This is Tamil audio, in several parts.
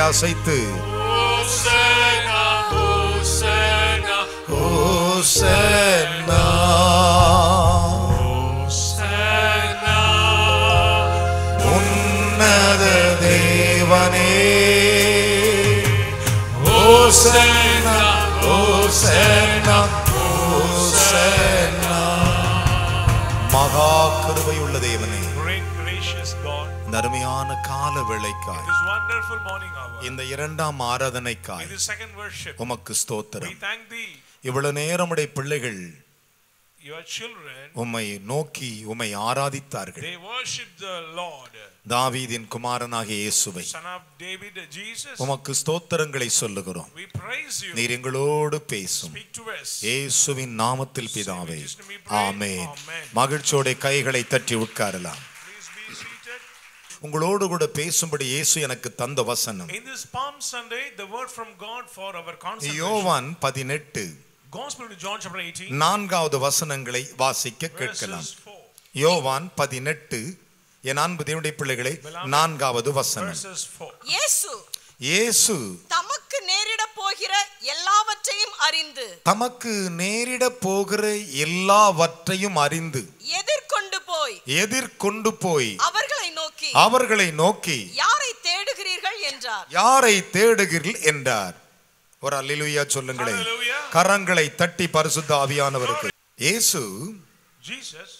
அசைத்து. உன்னத தேவனே. ஓசன்னா ஓசன்னா ஓசன்னா மகா கிருபையுள்ள தேவனே. இந்த அருமையான கால வேளைக்காய். இந்த இரண்டாம் ஆராதனைக்காய் உமக்கு ஸ்தோத்திரம் இவ்வளவு நேரமுடைய பிள்ளைகள் your children, உம்மை நோக்கி உம்மை ஆராதித்தார்கள் தாவீதின் குமாரனாகிய இயேசுவை. உமக்கு ஸ்தோத்திரங்களை சொல்லுகிறோம். நீர் எங்களோடு பேசும். இயேசுவின் நாமத்தில் பிதாவே Amen. மகிழ்ச்சியோட கைகளை தட்டி உட்காரலாம். உங்களோடு கூட பேசும்படி இயேசு எனக்கு தந்த வசனம் In this Palm Sunday, the word from God for our concentration. யோவான் பதினெட்டு Gospel to John chapter 18, நான்காவது வசனங்களை வாசிக்க கேட்கலாம் verses 4. யோவான் பதினெட்டு என் அன்பு தேவனுடைய பிள்ளைகளை நான்காவது வசனம் Verses 4. இயேசு இயேசு தமக்கு நேரிட போகிற எல்லாவற்றையும் அறிந்து தமக்கு நேரிட போகிற எல்லாவற்றையும் அறிந்து எதிர்கொண்டு போய் எதிர்கொண்டு போய் அவர்களை நோக்கி அவர்களை நோக்கி யாரை தேடுகிறீர்கள் என்றார். யாரை தேடுகிறீர்கள் என்றார். ஒரு அல்லேலூயா சொல்லுங்களேன். கரங்களை தட்டி பரிசுத்த ஆவியானவருக்கு. இயேசு Jesus,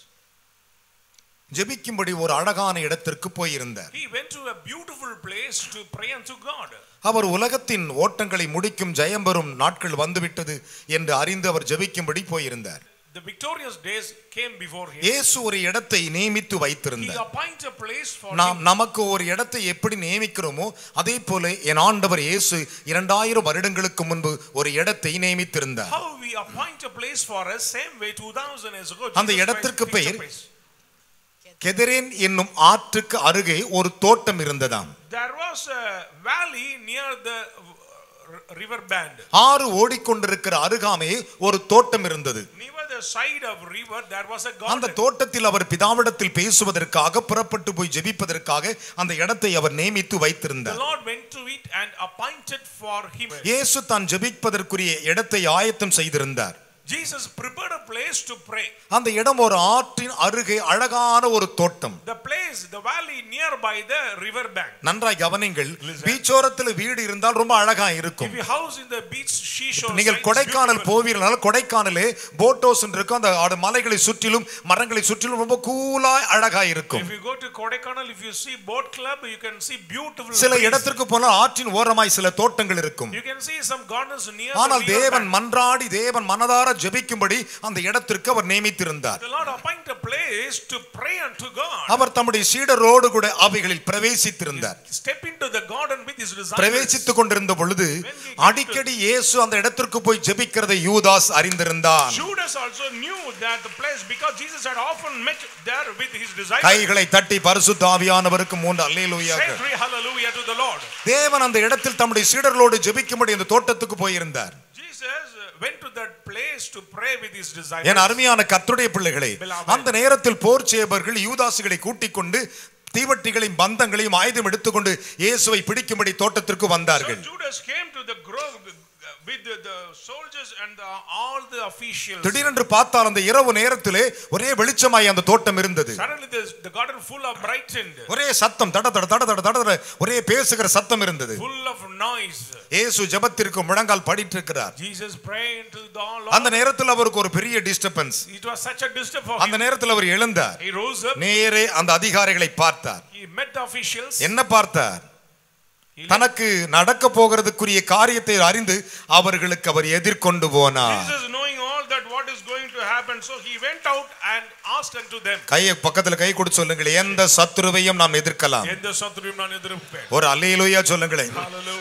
ஜெபிக்கும்படி ஒரு அழகான இடத்திற்கு போயிருந்தார் he went to a beautiful place to pray unto God. அவர் உலகத்தின் ஓட்டங்களை முடிக்கும் ஜெயம் பெறும் நாட்கள் வந்துவிட்டது என்று அறிந்து அவர் ஜெபிக்கும்படி போயிருந்தார் The victorious days came before him. இயேசு ஒரு இடத்தை நியமித்து He வைத்திருந்தார் appointed a place for நாம். நமக்கு ஒரு இடத்தை எப்படி நியமிக்கிறோமோ அதே போல என் ஆண்டவர் இயேசு இரண்டாயிரம் வருடங்களுக்கு முன்பு ஒரு இடத்தை நியமித்திருந்தார் How we appoint a place for us, same way 2000 years ago. அந்த இடத்திற்கு பெயர். கெதரேன் என்னும் ஆற்றுக்கு அருகே ஒரு தோட்டம் இருந்ததாம் There was a valley near the uh, river band. ஆறு ஓடிக்கொண்டிருக்கிற அருகாமையே ஒரு தோட்டம் இருந்தது Near the side of river, there was a அந்த garden. தோட்டத்தில் அவர் பிதாவிடத்தில் பேசுவதற்காக புறப்பட்டு போய் ஜெபிப்பதற்காக அந்த இடத்தை அவர் நியமித்து The வைத்திருந்தார் Lord went to it and appointed for him. இயேசு தான் ஜெபிப்பதற்குரிய இடத்தை ஆயத்தம் செய்திருந்தார் Jesus prepared a place to pray. அந்த இடம் ஒரு ஆற்றின் அருகே அழகான ஒரு தோட்டம் The place, the valley nearby the river bank. நன்றாய் கவனிங்கள். பீச்சோரத்தில் வீடு இருந்தால் ரொம்ப அழகா இருக்கும் If you house in the beach seashore, நீங்கள் கொடைக்கானல். போவீர்களால் கொடைக்கானலே போட் ஹவுஸ் இருக்கும் அந்த ஆடு மலைகளை சுற்றிலும் மரங்களை சுற்றிலும் ரொம்ப கூலாய் அழகா இருக்கும் If you go to Kodaikanal, if you see boat club, you can see beautiful. சில. இடத்திற்கு போனால் ஆற்றின் ஓரமாய் சில தோட்டங்கள் இருக்கும் You can see some gardens near ஆனால் தேவன். மன்றாடி தேவன் மனதார ஜெபிக்கும்படி அந்த இடத்திற்கு அவர் நியமித்திருந்தார் The Lord appoint a place to pray unto God. அவர் தம்முடைய சீடரோடு கூட அவைகளில் பிரவேசித்திருந்தார் Step into the garden with his disciples. பிரவேசித்துக் கொண்டிருந்த பொழுது அடிக்கடி இயேசு அந்த இடத்திற்கு போய் ஜெபிக்கிறதை யூதாஸ் அறிந்திருந்தான் Judas also knew that the place because Jesus had often met there with his disciples. கைகளை தட்டி பரிசுத்த ஆவியானவருக்கு மூன்று Say அல்லேலூயாக்கள் three hallelujah to the Lord. தேவன் அந்த இடத்தில் தம்முடைய சீடர்களோடு ஜெபிக்கும்படி அந்த தோட்டத்துக்கு போயிருந்தார் Jesus went to that place to pray with his disciples. என் அருமையான கர்த்தருடைய பிள்ளைகளே அந்த நேரத்தில் போர் சேவர்கள் யூதாசுகளை கூட்டிக் கொண்டு தீவட்டிகளையும் பந்தங்களையும் ஆயுதம் எடுத்துக்கொண்டு இயேசுவை பிடிக்கும்படி தோட்டத்திற்கு வந்தார்கள் With the, the soldiers and the, all the officials. திடீரென்று பார்த்தால் அந்த இரவு நேரத்திலே ஒரே வெளிச்சமாய் அந்த தோட்டம் இருந்தது Suddenly the, the garden full of brightened, ஒரே சத்தம் தட தட தட தட தட ஒரே பேசுகிற சத்தம் இருந்தது full of noise. இயேசு ஜெபத்திற்கு முழங்கால் படிட்டு இருக்கிறார் Jesus praying to the Lord. அந்த நேரத்தில் அவருக்கு ஒரு பெரிய disturbance It was such a disturb for அந்த. நேரத்தில் அவர் எழுந்தார் He rose up. நேரே அந்த அதிகாரிகளை பார்த்தார் He met the officials. என்ன பார்த்தார் தனக்கு நடக்க போகிறதுக்குரிய காரியத்தை அறிந்து அவர்களுக்கு அவர் எதிர்கொண்டு போனார். கையை பக்கத்துல கை கொடுத்து சொல்லுங்கள் எந்த சத்துருவையும் நாம் எதிர்க்கலாம். எந்த சத்துருவையும் நான் எதிர்ப்பேன். ஒரு அல்லேலூயா சொல்லுங்களேன்.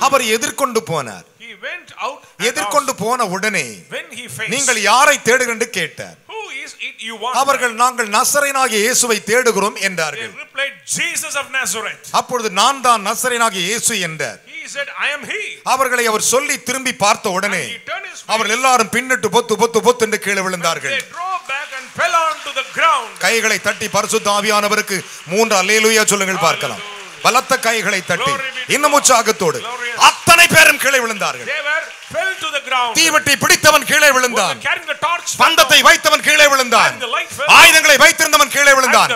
அவர் எதிர்கொண்டு போனார். எதிர்கொண்டு போன உடனே நீங்கள் யாரை தேடுங்கள் என்று கேட்டார்? அவர்கள் நாங்கள் நசரேனாகிய இயேசுவை தேடுகிறோம் என்றார்கள். Jesus of Nazareth. அப்பொழுது நான் தான் நசரேனாகிய இயேசு என்றார் He said, I am he. அவர்களை அவர் சொல்லி திரும்பி பார்த்த உடனே. அவர்கள் எல்லாரும் பின்னிட்டு பொத்து பொத்து பொத்து என்று கீழே விழுந்தார்கள் They drove back and fell onto the ground. கைகளை தட்டி பரிசுத்த ஆவியானவருக்கு மூன்று அல்லேலூயா சொல்லுங்கள் பார்க்கலாம் பலத்த கைகளை தட்டி இன்னும் உற்சாகத்தோடு. அத்தனை பேரும் கீழே விழுந்தார்கள். தீவெட்டி பிடித்தவன் கீழே விழுந்தான் பந்தத்தை. வைத்தவன் கீழே விழுந்தான். ஆயுதங்களை வைத்திருந்தவன் கீழே விழுந்தான்.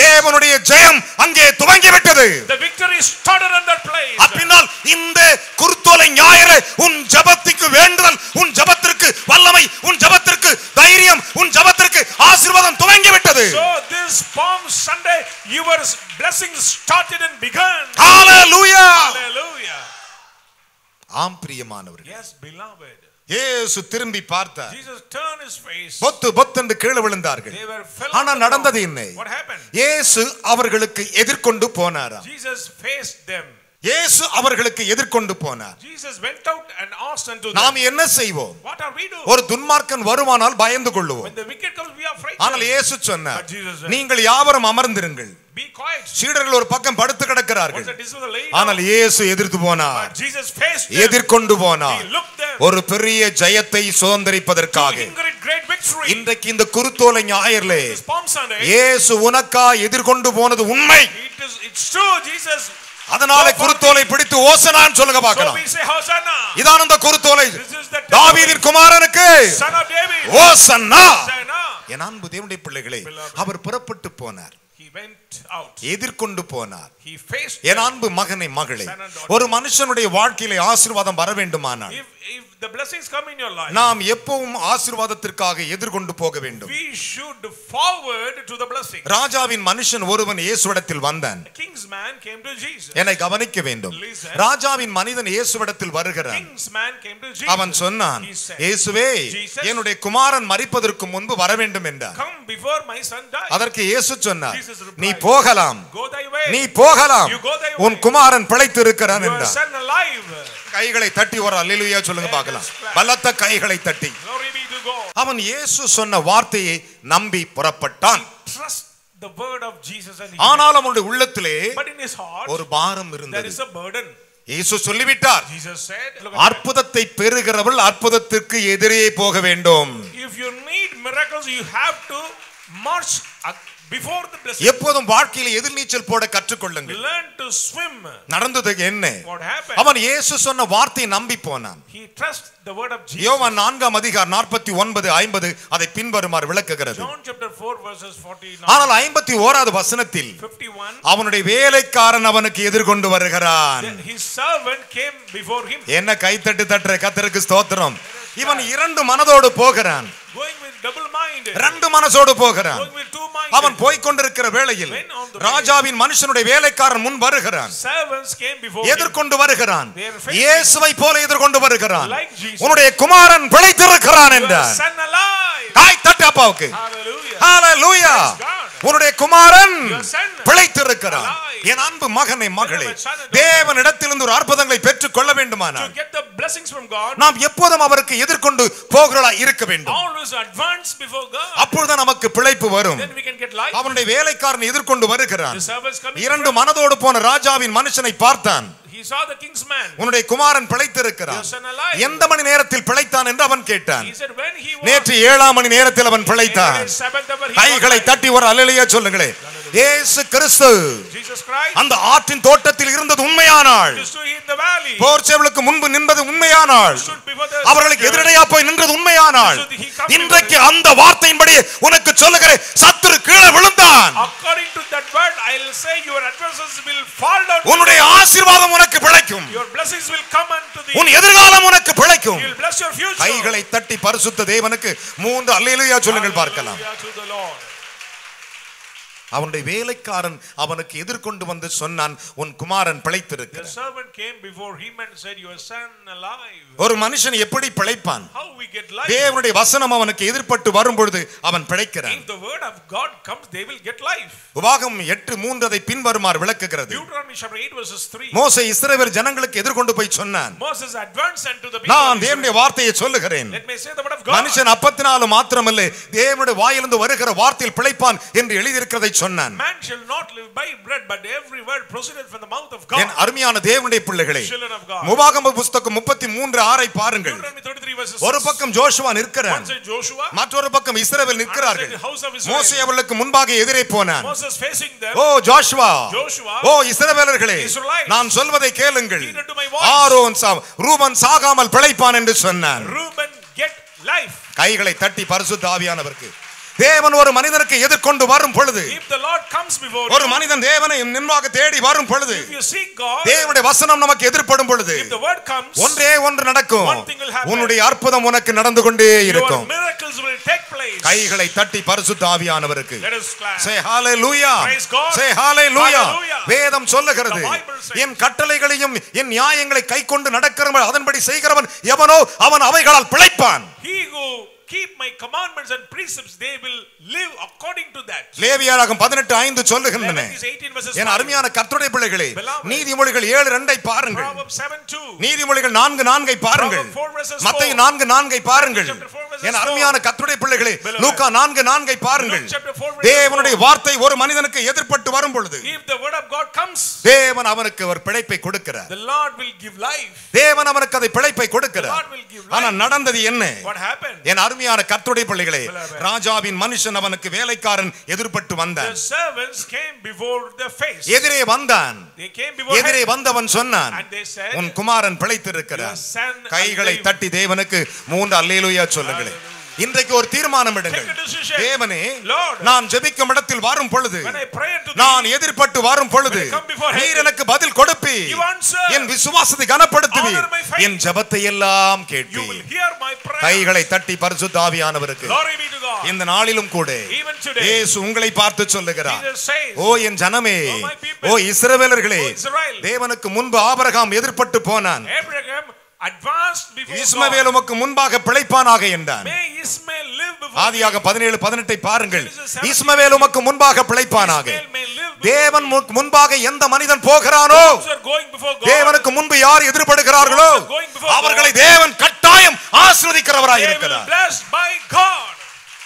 தேவனுடைய ஜெயம் அங்கே துவங்கி விட்டது The victory started on that place. அப்பினால் இந்த குருத்தோலை ஞாயிறு உன் ஜபத்துக்கு வேண்டுதல் உன் ஜபத்திற்கு வல்லமை உன் ஜபத்திற்கு தைரியம் உன் ஜபத்திற்கு ஆசீர்வாதம் துவங்கி விட்டது So this Palm Sunday, your blessings started and begun. Hallelujah Hallelujah. ஆம் பிரியமானவர்கள் Yes, beloved. இயேசு திரும்பி பார்த்தார் Jesus turned his face. பொத்து பொத்தென்று கீழே விழுந்தார்கள் ஆனா நடந்தது. என்ன? இயேசு அவர்களுக்கு எதிர்கொண்டு போனாராம் Jesus faced them. இயேசு அவர்களுக்கு எதிர்கொண்டு போனார் Jesus went out and asked unto நாம் என்ன செய்வோம் What are we doing? ஒரு துன்மார்க்கன் வருவானால் பயந்து கொள்ளுவோம் When the wicked comes, we are ஆனால். இயேசு சொன்னார் நீங்கள் யாவரும் அமர்ந்திருங்கள். சீடர்கள் ஒரு பக்கம் படுத்து கிடக்கிறார்கள்? ஆனால் இயேசு எதிர்த்து போனார் them. எதிர்கொண்டு போனார். ஒரு பெரிய ஜெயத்தை சுதந்திரிப்பதற்காக. இன்றைக்கு இந்த குருத்தோலை ஞாயிறிலே இயேசு உனக்கா எதிர்கொண்டு போனது உண்மை அதனால குருத்தோலை பிடித்து ஓசனான்னு சொல்லுங்க பார்க்கலாம். இதான இந்த குருத்தோலை தாவீதின் குமாரனுக்கு. ஓசன்னா. என் அன்பு தேவனுடைய பிள்ளைகளே அவர் புறப்பட்டு போனார். எதிர்கொண்டு போனார் என். அன்பு மகனை மகளே. ஒரு மனுஷனுடைய வாழ்க்கையில ஆசீர்வாதம் வர வேண்டுமானால் நாம் எப்பவும் ஆசீர்வாதத்திற்காக எதிர்கொண்டு போக வேண்டும். ராஜாவின் மனுஷன் ஒருவன் இயேசுவிடத்தில் வந்தான். என்னை கவனிக்க வேண்டும். ராஜாவின் மனிதன் இயேசுவிடத்தில் வருகிறான். அவன் சொன்னான் இயேசுவே. என்னுடைய குமாரன் மரிப்பதற்கு முன்பு வர வேண்டும் என்றார். அதற்கு இயேசு சொன்னார் நீ போகலாம். நீ போகலாம். உன் குமாரன் பிழைத்து இருக்கிறான் என்றார். கைகளை தட்டி ஒரு அல்லேலூயா சொல்லுங்க பார்க்கலாம். பலத்த கைகளை தட்டி. அவன் இயேசு சொன்ன வார்த்தையை நம்பி புறப்பட்டான் ஆனால் அவனுடைய உள்ளத்திலே ஒரு பாரம் இருந்தது. இயேசு சொல்லிவிட்டார். அற்புதத்தை பெறுகிறவள் அற்புதத்திற்கு எதிரே போக வேண்டும் If you need miracles, you have to march before the blessing. எப்போதும் வாழ்க்கையில எதிர்நீச்சல் போட கற்றுக்கொள்ளுங்கள். நடந்தது என்ன? அவன் இயேசு சொன்ன வார்த்தையை நம்பி போனான் trusts the word of Jesus. யோவான் நான்காம் அதிகார் நாற்பத்தி ஒன்பது ஐம்பது அதை பின்வருமாறு விளக்குகிறது 4 49. ஆனால் ஐம்பத்தி ஓராவது வசனத்தில் 51. அவனுடைய வேலைக்காரன் அவனுக்கு எதிர்கொண்டு வருகிறான் Then His servant came before him, என்ன கைத்தட்டு தட்டுற கத்தருக்கு ஸ்தோத்திரம் இவன் இரண்டு மனதோடு போகிறான் ரெண்டு மனசோடு போகிறான். அவன் போய்க் கொண்டிருக்கிற வேளையில் ராஜாவின் மனுஷனுடைய வேலைக்காரன் முன் வருகிறான். எதிர்கொண்டு வருகிறான் இயேசுவை போல எதிர்கொண்டு வருகிறான். உன்னுடைய குமாரன் பிழைத்திருக்கிறான் என்றார். தாய் தட்டு அப்பாவுக்கு. ஹalleluya. உன்னுடைய குமாரன் பிழைத்திருக்கிறான். என் அன்பு மகனை மகளே. தேவனிடத்திலிருந்து ஒரு அற்புதங்களை பெற்றுக் கொள்ள வேண்டுமானால் நாம் எப்போதும் அவருக்கு எதிர்கொண்டு போகிறா இருக்க வேண்டும் always advance before God. அப்பொழுது நமக்கு பிழைப்பு வரும் Then we can get life. அவனுடைய வேலைக்காரன் எதிர்கொண்டு வருகிறான் The servants coming. இரண்டு மனதோடு போன ராஜாவின் மனுஷனை பார்த்தான் He saw the king's man. உன்னுடைய குமாரன் பிழைத்திருக்கிறான். எந்த மணி நேரத்தில் பிழைத்தான் என்று அவன் கேட்டான் நேற்று ஏழாம் மணி நேரத்தில் அவன் பிழைத்தான் கைகளை தட்டி ஒரு அலையிலேயே சொல்லுங்களேன் இயேசு கிறிஸ்து. அந்த ஆற்றின் தோட்டத்தில் இருந்தது உண்மையானாள் used to in the valley. போர் சேவலுக்கு முன்பு before the அவர்களுக்கு எதிரடையா போய் நின்றது come இன்றைக்கு அந்த வார்த்தையின்படி உனக்கு சொல்லுகிறேன் சத்துரு கீழே விழுந்தான். உன்னுடைய ஆசீர்வாதம் உனக்கு பிழைக்கும். உன் எதிர்காலம் உனக்கு பிழைக்கும். கைகளை தட்டி பரிசுத்த தேவனுக்கு மூன்று அல்லேலூயா சொல்லுங்கள் பார்க்கலாம் Hallelujah to the Lord. அவனுடைய வேலைக்காரன் அவனுக்கு எதிர்கொண்டு வந்து சொன்னான் உன் குமாரன் alive. ஒரு மனுஷன் எப்படி பிழைப்பான்? தேவனுடைய வசனம் அவனுக்கு எதிர்ப்பட்டு வரும் பொழுது அவன் பிழைக்கிறான் the word of God comes, they will get life. உபாகம் எட்டு அதை பின்வருமாறு விளக்குகிறது Deuteronomy chapter 8 verses 3. மோசே இஸ்ரவேல் ஜனங்களுக்கு எதிர்கொண்டு போய் சொன்னான் Moses advanced unto the people. நான் of தேவனுடைய. வார்த்தையை சொல்லுகிறேன் Let me say the word of God. மனுஷன் அப்பத்தினாலும் மாத்திரமல்ல தேவனுடைய வாயிலிருந்து வருகிற வார்த்தையில் பிழைப்பான் என்று எழுதியிருக்கிறதை சொன்னான் Man shall not live by bread, but every word proceeded from the mouth of N God. அருமையான தேவனுடைய பிள்ளைகளே புஸ்தகம் முப்பத்தி மூன்று ஆறை பாருங்கள் Deuteronomy 33 verses ஒரு 6. பக்கம் ஜோஷுவா நிற்கிறான் மற்றொரு பக்கம் இஸ்ரவேல் நிற்கிறார்கள். மோசே அவர்களுக்கு முன்பாக எதிரே போனான். ஓ ஜோஷுவா Joshua, ஓ இஸ்ரவேலர்களே நான் சொல்வதை கேளுங்கள். ஆரோன் ரூபன் சாகாமல் பிழைப்பான் என்று சொன்னான். கைகளை தட்டி பரிசுத்த ஆவியானவருக்கு தேவன் ஒரு மனிதனுக்கு எதிர்கொண்டு வரும் பொழுது ஒரு மனிதன் தேவனை நின்பாக தேடி வரும் பொழுது தேவனுடைய வசனம் நமக்கு எதிர்ப்படும் பொழுது ஒன்றே ஒன்று நடக்கும். உன்னுடைய அற்புதம் உனக்கு நடந்து கொண்டே இருக்கும். கைகளை தட்டி பரிசுத்த ஆவியானவருக்கு. Say hallelujah. Hallelujah. வேதம் சொல்லுகிறது. என் கட்டளைகளையும் என் நியாயங்களை கைக்கொண்டு நடக்கிறவன் அதன்படி செய்கிறவன் எவனோ அவன் அவைகளால் பிழைப்பான் keep my commandments and precepts, they will live according to that. லேவியராகும் பதினெட்டு ஐந்து சொல்லுகின்றன Leviticus 18 verses என் 5. அருமையான கர்த்தருடைய பிள்ளைகளே. நீதிமொழிகள் ஏழு ரெண்டை பாருங்கள் Proverbs 7 2. நீதிமொழிகள் நான்கு நான்கை பாருங்கள் Proverbs 4 verses மத்திய 4. நான்கு நான்கை பாருங்கள் Chapter 4 verses என் 4. அருமையான கர்த்தருடைய பிள்ளைகளே. லூக்கா நான்கு நான்கை பாருங்கள் Luke chapter 4 verses தேவனுடைய 4. வார்த்தை ஒரு மனிதனுக்கு எதிர்ப்பட்டு வரும் பொழுது If the word of God comes, தேவன் அவனுக்கு ஒரு பிழைப்பை கொடுக்கிறார் the Lord will give life. தேவன் அவனுக்கு அதை பிழைப்பை கொடுக்கிறார் ஆனா. நடந்தது என்ன What happened? என் அருமையான கர்த்தருடைய பிள்ளைகளே. ராஜாவின் மனுஷன் அவனுக்கு வேலைக்காரன் எதிர்பட்டு வந்தான். எதிரே வந்தான். எதிரே வந்தவன் சொன்னான். உன் குமாரன் பிழைத்திருக்கிறார் கைகளை. தட்டி தேவனுக்கு மூன்று அல்லேலூயா சொல்லுங்களேன். இன்றைக்கு ஒரு தீர்மானம் எடுங்கள். தேவனே நான் ஜெபிக்கும் இடத்தில் வரும் பொழுது நான் எதிர்பட்டு வரும் பொழுது நீர் எனக்கு பதில் கொடுப்பி. என் விசுவாசத்தை கனப்படுத்துவீர். என் ஜெபத்தை எல்லாம் prayer. கைகளை தட்டி பரிசுத்த ஆவியானவருக்கு to God. இந்த நாளிலும் கூட இயேசு உங்களை பார்த்து சொல்லுகிறார் ஓ என் ஜனமே Oh. ஓ இஸ்ரவேலர்களே O Israel. தேவனுக்கு முன்பு ஆபிரகாம் எதிர்ப்பட்டு போனான் இஸ்மவேல். உமக்கு முன்பாக பிழைப்பானாக before ஆதியாக பதினேழு பதினெட்டை பாருங்கள் Genesis 17. இஸ்மவேல் உமக்கு முன்பாக பிழைப்பானாக தேவன் முன்- முன்பாக எந்த மனிதன் போகிறானோ. தேவனுக்கு முன்பு யார் எதிர்படுகிறார்களோ. அவர்களை தேவன் கட்டாயம் will இருக்கிறார்.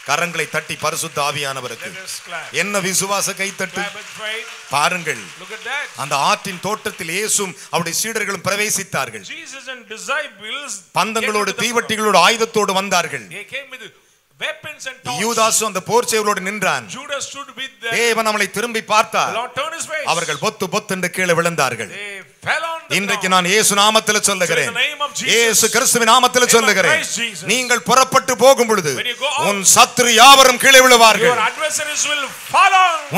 கரங்களை தட்டி பரிசுத்த ஆவியானவருக்கு. என்ன விசுவாச கைத்தட்டு. பாருங்கள். அந்த ஆற்றின் தோட்டத்தில் இயேசும் அவருடைய சீடர்களும் பிரவேசித்தார்கள் பந்தங்களோடு தீவட்டிகளோடு ஆயுதத்தோடு வந்தார்கள். யூதாசும் அந்த போர் சேவலோடு நின்றான். தேவன் அவளை திரும்பி பார்த்தார். அவர்கள் பொத்து பொத்து என்று கீழே விழுந்தார்கள் இன்றைக்கு. நான் இயேசு நாமத்தில் சொல்லுகிறேன். இயேசு கிறிஸ்துவின் நாமத்தில் சொல்லுகிறேன். நீங்கள் புறப்பட்டு போகும் பொழுது உன் சத்துரு யாவரும் கீழே விழுவார்கள்.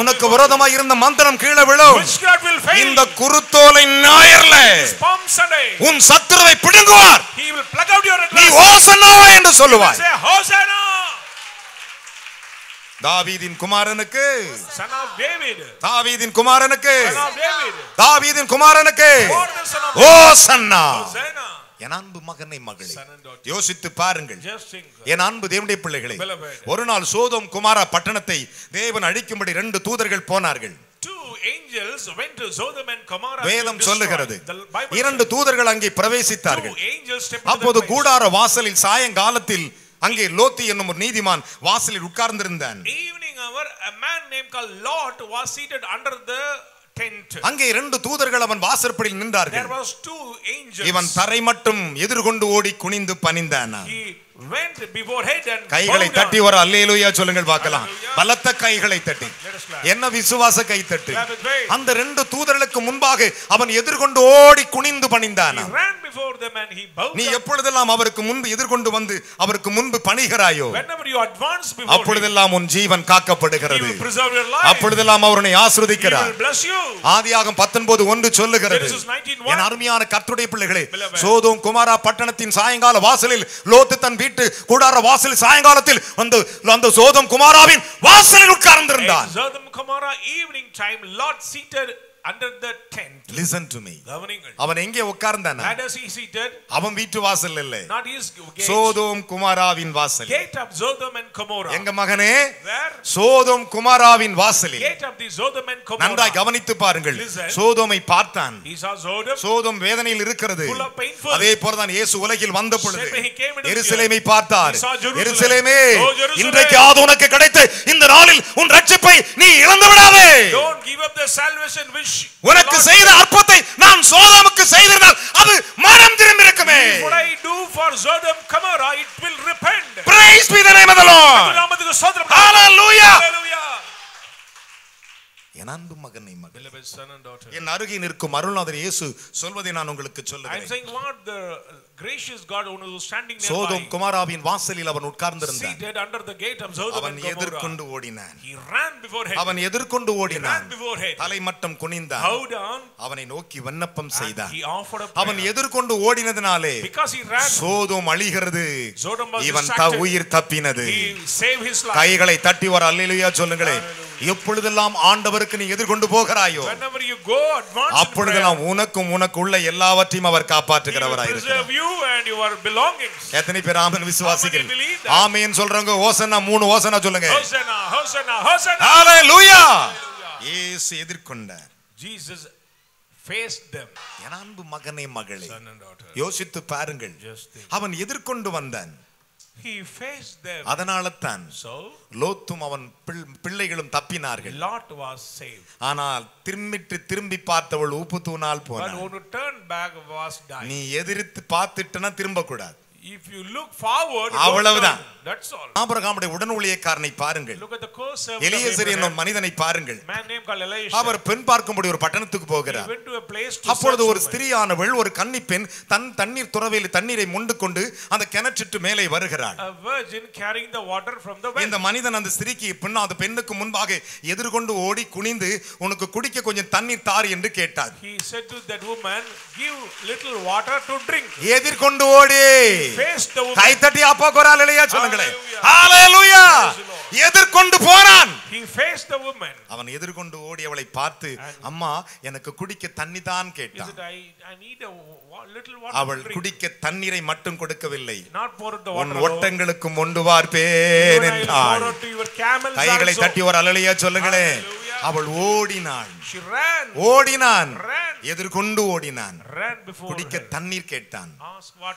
உனக்கு விரோதமாய் இருந்த மந்திரம் கீழே விழும். இந்த குருத்தோலை ஞாயிறல உன் சத்துருவை பிடுங்குவார் நீ. ஓசன்னாவா என்று Hosanna! தாவீதின் குமாரனுக்கு. தாவீதின் குமாரனுக்கு. தாவீதின் குமாரனுக்கு ஓசன்னா Hosanna. என் அன்பு மகனை மகளே. யோசித்து பாருங்கள். என் அன்பு தேவனுடைய பிள்ளைகளே. ஒரு நாள் சோதோம் குமாரா பட்டணத்தை தேவன் அழிக்கும்படி ரெண்டு தூதர்கள் போனார்கள் வேதம். சொல்லுகிறது இரண்டு தூதர்கள் அங்கே பிரவேசித்தார்கள் அப்போது. கூடார வாசலில் சாயங்காலத்தில் அங்கே லோத்தி என்னும் ஒரு நீதிமான் வாசலில் உட்கார்ந்திருந்தான் Evening hour, a man named called Lot was seated under the tent. அங்கே இரண்டு தூதர்கள் அவன் வாசற்படியில் நின்றார்கள் There was two angels. இவன் தரை மட்டும் எதிர்கொண்டு ஓடி குனிந்து பணிந்தான் He went before head and கைகளை தட்டி. ஒரு அல்லேலூயா சொல்லுங்கள் பார்க்கலாம். பலத்த கைகளை தட்டி. என்ன விசுவாச with faith. அந்த ரெண்டு தூதர்களுக்கு முன்பாக அவன் எதிர்கொண்டு ஓடி குனிந்து பணிந்தான் He ran before them and he bowed நீ. எப்பொழுதெல்லாம் அவருக்கு முன்பு எதிர்கொண்டு வந்து அவருக்கு முன்பு பணிகிறாயோ Whenever you advance before அப்பொழுதெல்லாம் உன் ஜீவன் he காக்கப்படுகிறது will preserve your life. அப்பொழுதெல்லாம் அவருனை He ஆசிர்வதிக்கிறார் will bless you. ஆதியாகம் பத்தொன்பது ஒன்று சொல்லுகிறது Genesis 19:1. என் அருமையான கர்த்தருடைய பிள்ளைகளே. சோதோம் குமாரா பட்டணத்தின் சாயங்கால வாசலில் லோத்து தன் வீட்டு கூடார வாசலில் சாயங்காலத்தில் அந்த அந்த சோதம் குமாராவின் வாசலில் In Sodom Gomorrah evening time, Lot seated under the tent. To me கவனிங்கள். அவன் எங்கே உட்கார்ந்தானா Where does he seated? அவன் வீட்டு வாசல் இல்ல Not his gate. சோதோம் குமாராவின் வாசல் Gate of Sodom and Gomorrah. எங்க மகனே Where? சோதோம் குமாராவின் வாசலில் Gate of the Sodom and நன்றாய் Gomorrah. கவனித்து பாருங்கள் Listen. சோதோமை பார்த்தான் He saw Sodom. சோதோம் வேதனையில் இருக்கிறது. அதே போலதான் இயேசு உலகில் வந்த பொழுது எருசலேமை. பார்த்தார். எருசலேமே Oh. இன்றைக்கு ஆது உனக்கு கிடைத்த இந்த நாளில் உன் ரட்சிப்பை நீ இழந்து விடாதே Don't give up the salvation which உனக்கு செய்த அற்பத்தை நான் சோதோமுக்கு செய்திருந்தால் அது மனம் திரும்பி இருக்குமே What I do for Sodom Gomorrah, it will repent. Praise be the name of the Lord. நாமத்துக்கு ஸ்தோத்திரம். என் அன்பு மகனை daughter. என் அருகே நிற்கும் அருள்நாதர் இயேசு சொல்வதை நான் உங்களுக்கு I'm சொல்லுகிறேன் saying, Lord, the gracious God who was standing Sodom nearby, குமாராவின் வாசலில் அவன் உட்கார்ந்திருந்தான் seated under the gate of Sodom அவன். எதிர்கொண்டு ஓடினான் He ran before him. அவன் எதிர்கொண்டு He ஓடினான் ran before him. தலை மட்டம் குனிந்தான் Bowed down. அவனை நோக்கி விண்ணப்பம் செய்தான் he offered a அவன். எதிர்கொண்டு ஓடினதினாலே Because he ran, சோதோம் அழிகிறது இவன். உயிர் தப்பினது he saved his life. கைகளை தட்டி வர அல்லேலூயா சொல்லுங்களேன் எப்பொழுதெல்லாம் ஆண்டவருக்கு நீ எதிர்கொண்டு போகிறாயோ. அப்பொழுதெல்லாம் உனக்கும் உனக்குள்ள எல்லாவற்றையும் அவர் காப்பாற்றுகிறவராய். எத்தனை பேர் ஆமன் that? ஆமேன் சொல்றவங்க ஓசனா மூணு ஓசனா சொல்லுங்க. ஹalleluya இயேசு எதிர்கொண்டார் them, என் அன்பு மகனே மகளே. யோசித்து பாருங்கள். அவன் எதிர்கொண்டு வந்தான் He faced them. அதனால தான் So, லோத்தும் அவன் பிள்- பிள்ளைகளும் தப்பினார்கள் Lot was saved. ஆனால் திரும்பிட்டு திரும்பி பார்த்தவள் உப்பு தூணால் But போனாள் when you turn back, was died. நீ எதிர்த்து பார்த்துட்டனா திரும்ப கூடாது You look forward, don't அவ்வளவுதான். that's all. ஆபிரகாமுடைய உடன் ஊழியக்காரனை பாருங்கள் Look at the course of Eliezer என்னும் மனிதனை பாருங்கள் man named called Elisha. அவர் பெண் பார்க்கும்படி ஒரு பட்டணத்துக்கு போகிறார் அப்பொழுது ஒரு. ஸ்திரியானவள் ஒரு கன்னி பெண் தன் தண்ணீர் துறவையில் தண்ணீரை மொண்டு கொண்டு அந்த கிணற்றிட்டு மேலே வருகிறாள் A virgin carrying the water from the well. இந்த மனிதன் அந்த ஸ்திரீக்கு பின் அந்த பெண்ணுக்கு முன்பாக எதிர்கொண்டு ஓடி குனிந்து உனக்கு குடிக்க கொஞ்சம் தண்ணீர் தார் என்று கேட்டார் He said to that woman, give little water to drink. எதிர்கொண்டு ஓடி Faced the woman. கைத்தட்டி அப்பா குரால் இல்லையா சொல்லுங்களேன். ஹalleluya. எதிர்கொண்டு போனான் He faced the woman. அவன் எதிர்கொண்டு ஓடி அவளை பார்த்து அம்மா எனக்கு குடிக்க தண்ணி தான் கேட்டான் அவள். குடிக்க தண்ணீரை மட்டும் கொடுக்கவில்லை உன். ஒட்டங்களுக்கு மொண்டு pour என்றாள் கைகளை. தட்டி ஒரு அலலியா சொல்லுங்களேன். அவள் ஓடினாள். ஓடினான். எதிர்கொண்டு ஓடினான். குடிக்க. தண்ணீர் கேட்டான்.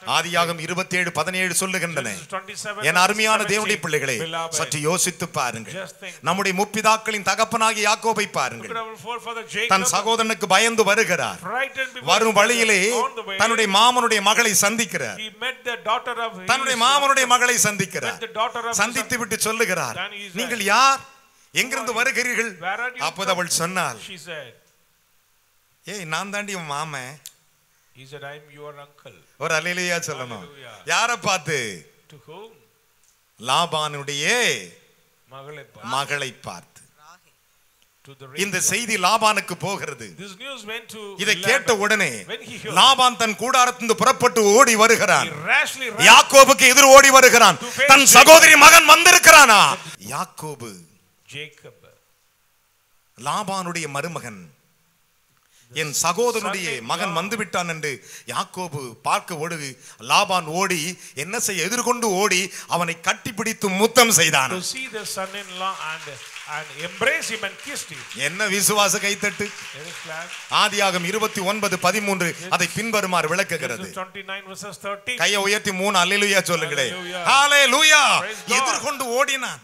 ஆதியாகம் இருபத்தி ஏழு பதினேழு சொல்லுகின்றன. Genesis 27, என் அருமையான 17. தேவனுடைய பிள்ளைகளே சற்று யோசித்து பாருங்கள். நம்முடைய முப்பிதாக்களின் தகப்பனாகிய யாக்கோபை பாருங்கள். தன் சகோதரனுக்கு பயந்து வருகிறார். வரும் வழியிலே தன்னுடைய மாமனுடைய மகளை சந்திக்கிறார். தன்னுடைய மாமனுடைய மகளை சந்திக்கிறார். of சந்தித்து விட்டு சொல்லுகிறார். நீங்கள் யார்? எங்கிருந்து வருகிறீர்கள் அப்போது? அவள் சொன்னாள் ஏய் நான் தாண்டி உன் மாமன் he said, I'm your uncle. ஒரு அலையிலையா சொல்லணும். யாரை பார்த்து To whom? லாபானுடைய மகளை மகளை பார்த்து இந்த. செய்தி லாபானுக்கு போகிறது இதை. கேட்ட உடனே லாபான் தன் கூடாரத்திலிருந்து புறப்பட்டு ஓடி வருகிறான் யாக்கோபுக்கு எதிர் ஓடி வருகிறான் தன். சகோதரி மகன் வந்திருக்கிறானா யாக்கோபு Jacob. லாபானுடைய மருமகன் என் சகோதரனுடைய. மகன் வந்து விட்டான் என்று யாக்கோபு பார்க்க ஓடு லாபான் ஓடி என்ன செய்ய எதிர்கொண்டு ஓடி அவனை கட்டிப்பிடித்து முத்தம் செய்தான். என்ன விசுவாச கைத்தட்டு. ஆதியாகம் இருபத்தி ஒன்பது பதிமூன்று அதை பின்வருமாறு விளக்குகிறது Genesis 29 verses 13. கையை உயர்த்தி மூணு அல்லேலூயா சொல்லுங்களே Hallelujah. ஹalleluya Praise God. எதிர்கொண்டு ஓடினான்.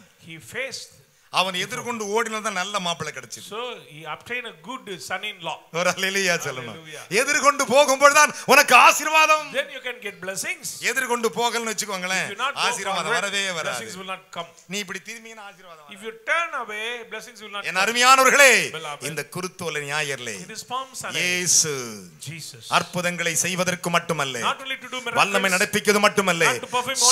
அவன் எதிர்கொண்டு ஓடினதான் நல்ல மாப்பிள்ளை கிடைச்சது So he obtained a good son-in-law. ஒரு அல்லேலூயா சொல்லணும். எதிர்கொண்டு போகும்போதுதான் உனக்கு ஆசீர்வாதம் Then you can get blessings. எதிர்கொண்டு போகலன்னு வச்சுக்கோங்களேன் ஆசீர்வாதம் வரவே வராது blessings will not come. நீ இப்படி திரும்பினா ஆசீர்வாதம் வராது. If you turn away, blessings will not என். அருமையானவர்களே. இந்த குருத்தோலை ஞாயிறலே. இயேசு Jesus. அற்புதங்களை செய்வதற்கு மட்டுமல்ல வல்லமை நடப்பிக்கிறது மட்டுமல்ல.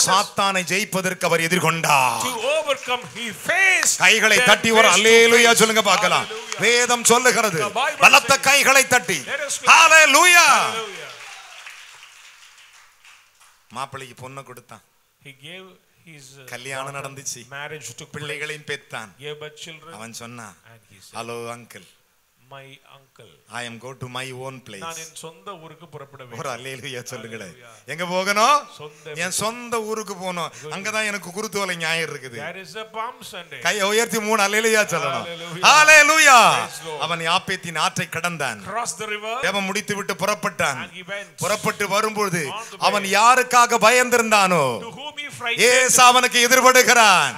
சாத்தானை ஜெயிப்பதற்கு அவர் எதிர்கொண்டார் to overcome, he faced. கைகளை தட்டி ஒரு அல்லேலூயா. சொல்லுங்க பார்க்கலாம். வேதம் சொல்லுகிறது பலத்த கைகளை தட்டி. ஹalleluya. மாப்பிள்ளைக்கு பொண்ணை கொடுத்தான் He gave uh, கல்யாணம் நடந்துச்சு place. பிள்ளைகளையும் பெத்தான். அவன் சொன்னான் hello uncle my uncle. I am go to my own நான் பிளேஸ் என் சொந்த ஊருக்கு புறப்பட ஒரு வேண்டும் அல்லேலுயா சொல்லுங்களேன் Hallelujah. எங்க போகணும் என் சொந்த ஊருக்கு போகணும் அங்கதான் எனக்கு குருத்தோலை ஞாயிறு இருக்குது There is a Palm Sunday. கையை உயர்த்தி மூணு அல்லேலுயா சொல்லணும். ஹalleluya. அவன் யாப்பேத்தின் ஆற்றை கடந்தான் Cross the river தேவன் முடித்து விட்டு புறப்பட்டான். புறப்பட்டு way. அவன் யாருக்காக பயந்திருந்தானோ. ஏசு அவனுக்கு எதிர்படுகிறான்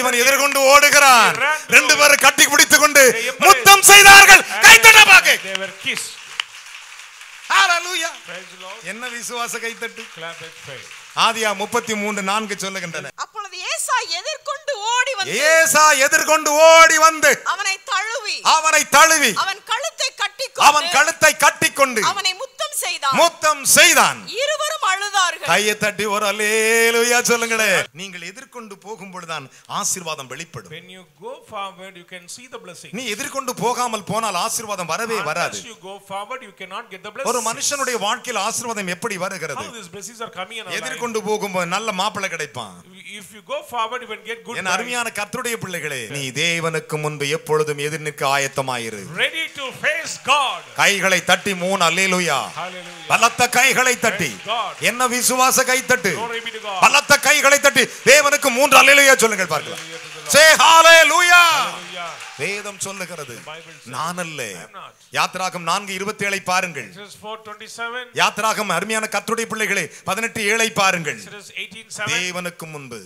இவன் எதிர்கொண்டு ஓடுகிறான் ரெண்டு. பேரும் கட்டி பிடித்துக் கொண்டு. முத்தம் செய்தார்கள் Lord. என்ன விசுவாச கைத்தட்டு. ஆதியா முப்பத்தி மூன்று நான்கு சொல்லுகின்றன அப்பொழுது ஏசா எதிர்கொண்டு ஓடி வந்து ஏசா எதிர்கொண்டு ஓடி வந்து அவனை தழுவி அவனை தழுவி அவன் கழுத்தை அவன் கட்டிக்கொண்டு கழுத்தை கட்டிக்கொண்டு அவனை முத்தம் செய்தான் முத்தம் செய்தான் இருவரும் அழுதார்கள் கையை தட்டி ஒரு அல்லேலுயா சொல்லுங்களே நீங்கள் எதிர்கொண்டு போகும் பொழுதுதான் ஆசீர்வாதம் வெளிப்படும் When you go forward, you can see the blessing. நீ எதிர்கொண்டு போகாமல் போனால் ஆசீர்வாதம் வரவே வராது you go forward, you cannot get the ஒரு blessing. மனுஷனுடைய வாழ்க்கையில் ஆசீர்வாதம் எப்படி வருகிறது How these blessings are coming in. எதிர்கொண்டு போகும்போது நல்ல மாப்பிள்ளை கிடைப்பான் If you go forward, you will get good என். அருமையான கர்த்தருடைய பிள்ளைகளே நீ தேவனுக்கு முன்பு எப்பொழுதும் எதிர் நிற்க ஆயத்தமாயிரு Ready to face God. கைகளை தட்டி மூணு அல்லேலுயா. பலத்த கைகளை தட்டி. என்ன விசுவாச to God. பலத்த கைகளை தட்டி தேவனுக்கு மூன்று அல்லேலுயா சொல்லுங்கள் பார்க்கலாம். சே Hallelujah. வேதம் சொல்லுகிறது நான் அல்ல. யாத்ராகம் நான்கு இருபத்தி ஏழை பாருங்கள் Exodus 4:27. யாத்ராகம் அருமையான கர்த்தருடைய பிள்ளைகளே பதினெட்டு ஏழை பாருங்கள் Exodus 18:7. தேவனுக்கு முன்பு.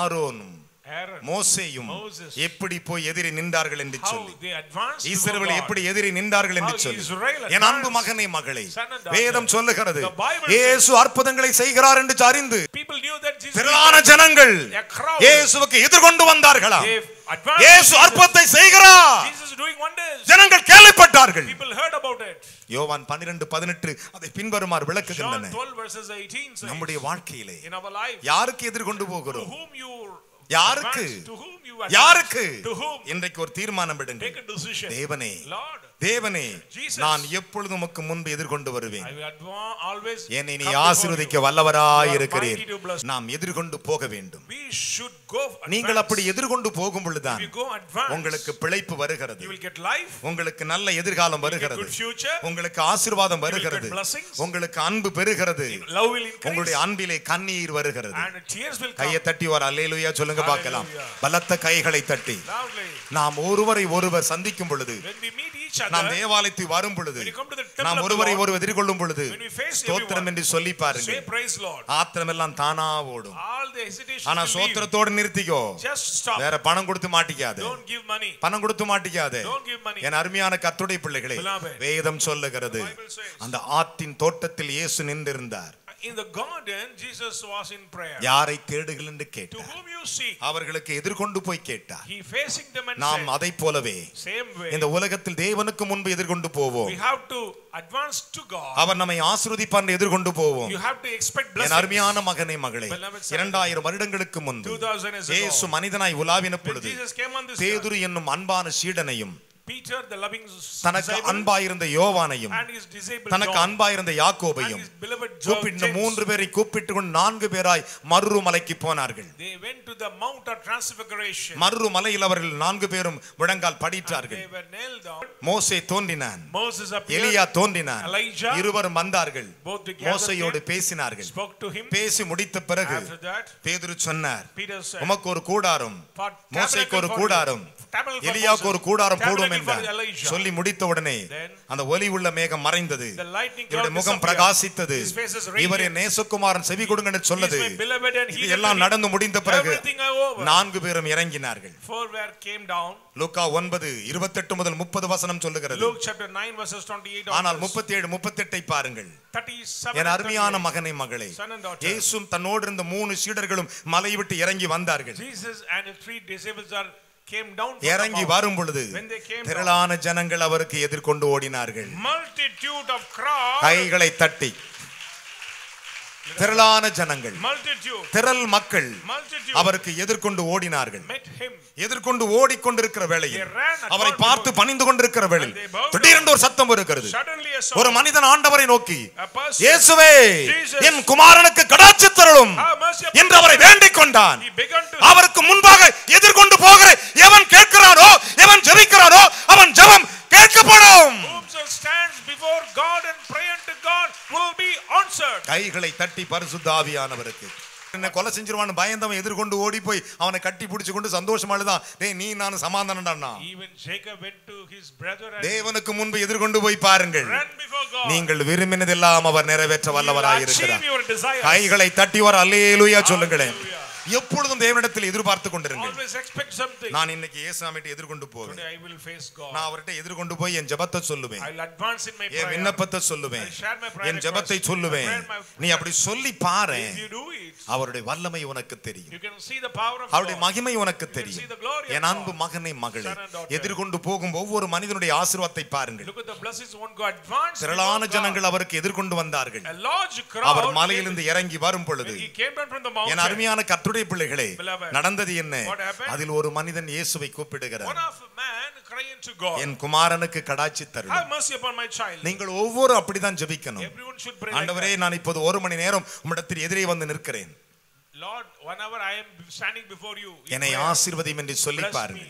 ஆரோனும். மோசேயும். எப்படி போய் எதிரி நின்றார்கள் என்று சொல்லி இஸ்ரவேல். எப்படி எதிரி நின்றார்கள் என்று சொல்லி என் அன்பு. மகனே மகளே. வேதம் சொல்லுகிறது இயேசு அற்புதங்களை செய்கிறார் என்று அறிந்து திரளான ஜனங்கள். இயேசுவுக்கு எதிர்கொண்டு வந்தார்களா. இயேசு. அற்புதத்தை செய்கிறார். ஜனங்கள் கேள்விப்பட்டார்கள். யோவான் பன்னிரண்டு பதினெட்டு அதை பின்வருமாறு விளக்குகின்றன 12 verses 18 says, நம்முடைய வாழ்க்கையிலே யாருக்கு எதிர்கொண்டு போகிறோம் யாருக்கு? யாருக்கு இன்றைக்கு ஒரு தீர்மானம் விடுங்க. தேவனே தேவனே. நான் எப்பொழுதும் உமக்கு முன்பு எதிர்கொண்டு வருவேன் என்னை நீ ஆசீர்வதிக்க. வல்லவராய் இருக்கிறீர் bless. நாம் எதிர்கொண்டு போக வேண்டும் நீங்கள். அப்படி எதிர்கொண்டு போகும் பொழுதுதான் உங்களுக்கு பிழைப்பு வருகிறது உங்களுக்கு நல்ல எதிர்காலம் வருகிறது உங்களுக்கு ஆசீர்வாதம் வருகிறது. உங்களுக்கு அன்பு பெறுகிறது உங்களுடைய அன்பிலே கண்ணீர் வருகிறது. கையை தட்டி ஒரு அல்லேலுயா சொல்லுங்க பார்க்கலாம். பலத்த கைகளை தட்டி. நாம் ஒருவரை ஒருவர் சந்திக்கும் பொழுது நாம் தேவாலயத்துக்கு வரும் பொழுது நாம் ஒருவரை ஒருவர் எதிர்கொள்ளும் பொழுது ஸ்தோத்திரம் என்று சொல்லி பாருங்க Lord. ஆத்திரமெல்லாம் தானா ஓடும் ஆனா. சோத்திரத்தோடு நிறுத்திக்கோ. வேற பணம் கொடுத்து மாட்டிக்காது. பணம் கொடுத்து மாட்டிக்காது. என் அருமையான கர்த்தருடைய பிள்ளைகளே. வேதம் சொல்லுகிறது. அந்த ஆற்றின் தோட்டத்தில் இயேசு நின்றிருந்தார் In the garden, Jesus was in prayer. யாரை தேடுகள் என்று To கேட்டார் whom you seek, அவர்களுக்கு எதிர்கொண்டு போய் கேட்டார் he facing them and நாம் அதை போலவே same way, இந்த உலகத்தில் தேவனுக்கு முன்பு எதிர்கொண்டு போவோம் we have to advance to God. அவர் நம்மை ஆசிர்வதிப்பான் எதிர்கொண்டு போவோம் You have to expect N blessings. அருமையான மகனே மகளே Beloved son. இரண்டாயிரம் வருடங்களுக்கு முன்பு 2000 இயேசு மனிதனாய் உலாவின பொழுது பேதுரு என்னும் அன்பான சீடனையும் தனக்கு அன்பாயிருந்த யோவானையும் தனக்கு அன்பாயிருந்த யாக்கோபையும் கூப்பிட்டு மூன்று பேரை கூப்பிட்டு கொண்டு நான்கு பேராய் மருரு மலைக்கு போனார்கள் they went to the Mount of Transfiguration. மருரு மலையில் அவர்கள் நான்கு பேரும் முழங்கால் படித்தார்கள். மோசே தோன்றினான் எலியா தோன்றினான் இருவரும் வந்தார்கள் மோசையோடு பேசினார்கள். பேசி முடித்த பிறகு பேதுரு சொன்னார் உமக்கு ஒரு கூடாரம் "For மோசைக்கு ஒரு கூடாரம் எலியாவுக்கு ஒரு கூடாரம் போடும் tabernacle for என்றார் Elijah." சொல்லி முடித்த உடனே அந்த ஒலி உள்ள மேகம் மறைந்தது இவருடைய முகம். பிரகாசித்தது இவரே radiant. நேசகுமாரன் செவி கொடுங்க என்று that எல்லாம். நடந்து முடிந்த பிறகு. நான்கு பேரும் இறங்கினார்கள். லூக்கா ஒன்பது இருபத்தெட்டு முதல் முப்பது வசனம் சொல்லுகிறது Luke chapter 9 verses 28 ஆனால். முப்பத்தி ஏழு முப்பத்தெட்டை பாருங்கள் 37 என் அருமையான 38. மகனை மகளே. இயேசும் தன்னோடு இருந்த மூணு சீடர்களும் மலை விட்டு இறங்கி வந்தார்கள் இறங்கி. வரும் பொழுது திரளான ஜனங்கள் அவருக்கு எதிர்கொண்டு ஓடினார்கள் கைகளை தட்டி திரளான ஜனங்கள் திரள் மக்கள் அவருக்கு எதிர்கொண்டு ஓடினார்கள். எதிர்கொண்டு ஓடிக்கொண்டிருக்கிற வேளையில் அவரை பார்த்து பணிந்து கொண்டிருக்கிற வேளையில் திடீரென்று ஒரு சத்தம் இருக்கிறது. ஒரு மனிதன் ஆண்டவரை நோக்கி இயேசுவே. என் குமாரனுக்கு கடாட்சி தருளும் upon என்று அவரை வேண்டிக் கொண்டான். அவருக்கு முன்பாக எதிர்கொண்டு போகிற எவன் கேட்கிறானோ எவன் ஜெபிக்கிறானோ கைகளை தட்டி பரிசுத்த ஆவியானவருக்கு என்ன கொலை செஞ்சிருவான்னு பயந்தவன் எதிர்கொண்டு ஓடி போய் அவனை கட்டி பிடிச்சு கொண்டு சந்தோஷமா அழுதான் டேய் நீ நான் சமாதானம்டா தேவனுக்கு முன்பு எதிர்கொண்டு போய் பாருங்கள். நீங்கள் விரும்பினதெல்லாம் அவர் நிறைவேற்ற You will வல்லவராய் achieve இருக்கிறார் your desires. கைகளை தட்டி வர அல்லேலூயா சொல்லுங்களேன். எப்பொழுதும் தேவனிடத்தில் எதிர்பார்த்து something. நான் இன்னைக்கு இயேசுவாமிட்ட எதிர்கொண்டு போவேன். நான் அவர்கிட்ட எதிர்கொண்டு போய் என் ஜெபத்தை சொல்லுவேன் என். விண்ணப்பத்தை சொல்லுவேன் என் ஜெபத்தை. சொல்லுவேன் நீ அப்படி சொல்லி பாரு அவருடைய வல்லமை உனக்கு தெரியும் அவருடைய. மகிமை உனக்கு தெரியும் என் அன்பு. மகனை மகளே. எதிர்கொண்டு போகும் ஒவ்வொரு மனிதனுடைய ஆசீர்வாதத்தை பாருங்கள். திரளான. ஜனங்கள் அவருக்கு எதிர்கொண்டு வந்தார்கள் அவர். மலையிலிருந்து இறங்கி வரும் பொழுது என். அருமையான கர்த்தருடைய பிள்ளைகளே. நடந்தது என்ன? அதில் ஒரு மனிதன் இயேசுவை கூப்பிடுகிறார். என் குமாரனுக்கு my child. நீங்கள் ஒவ்வொரு அப்படிதான் ஜெபிக்கணும் ஆண்டவரே. நான் இப்போது ஒரு மணி நேரம் உம்மிடத்தில் எதிரே வந்து நிற்கிறேன் Lord, whenever I am standing before you, in என்னை ஆசீர்வதியும் என்று சொல்லி பாருங்க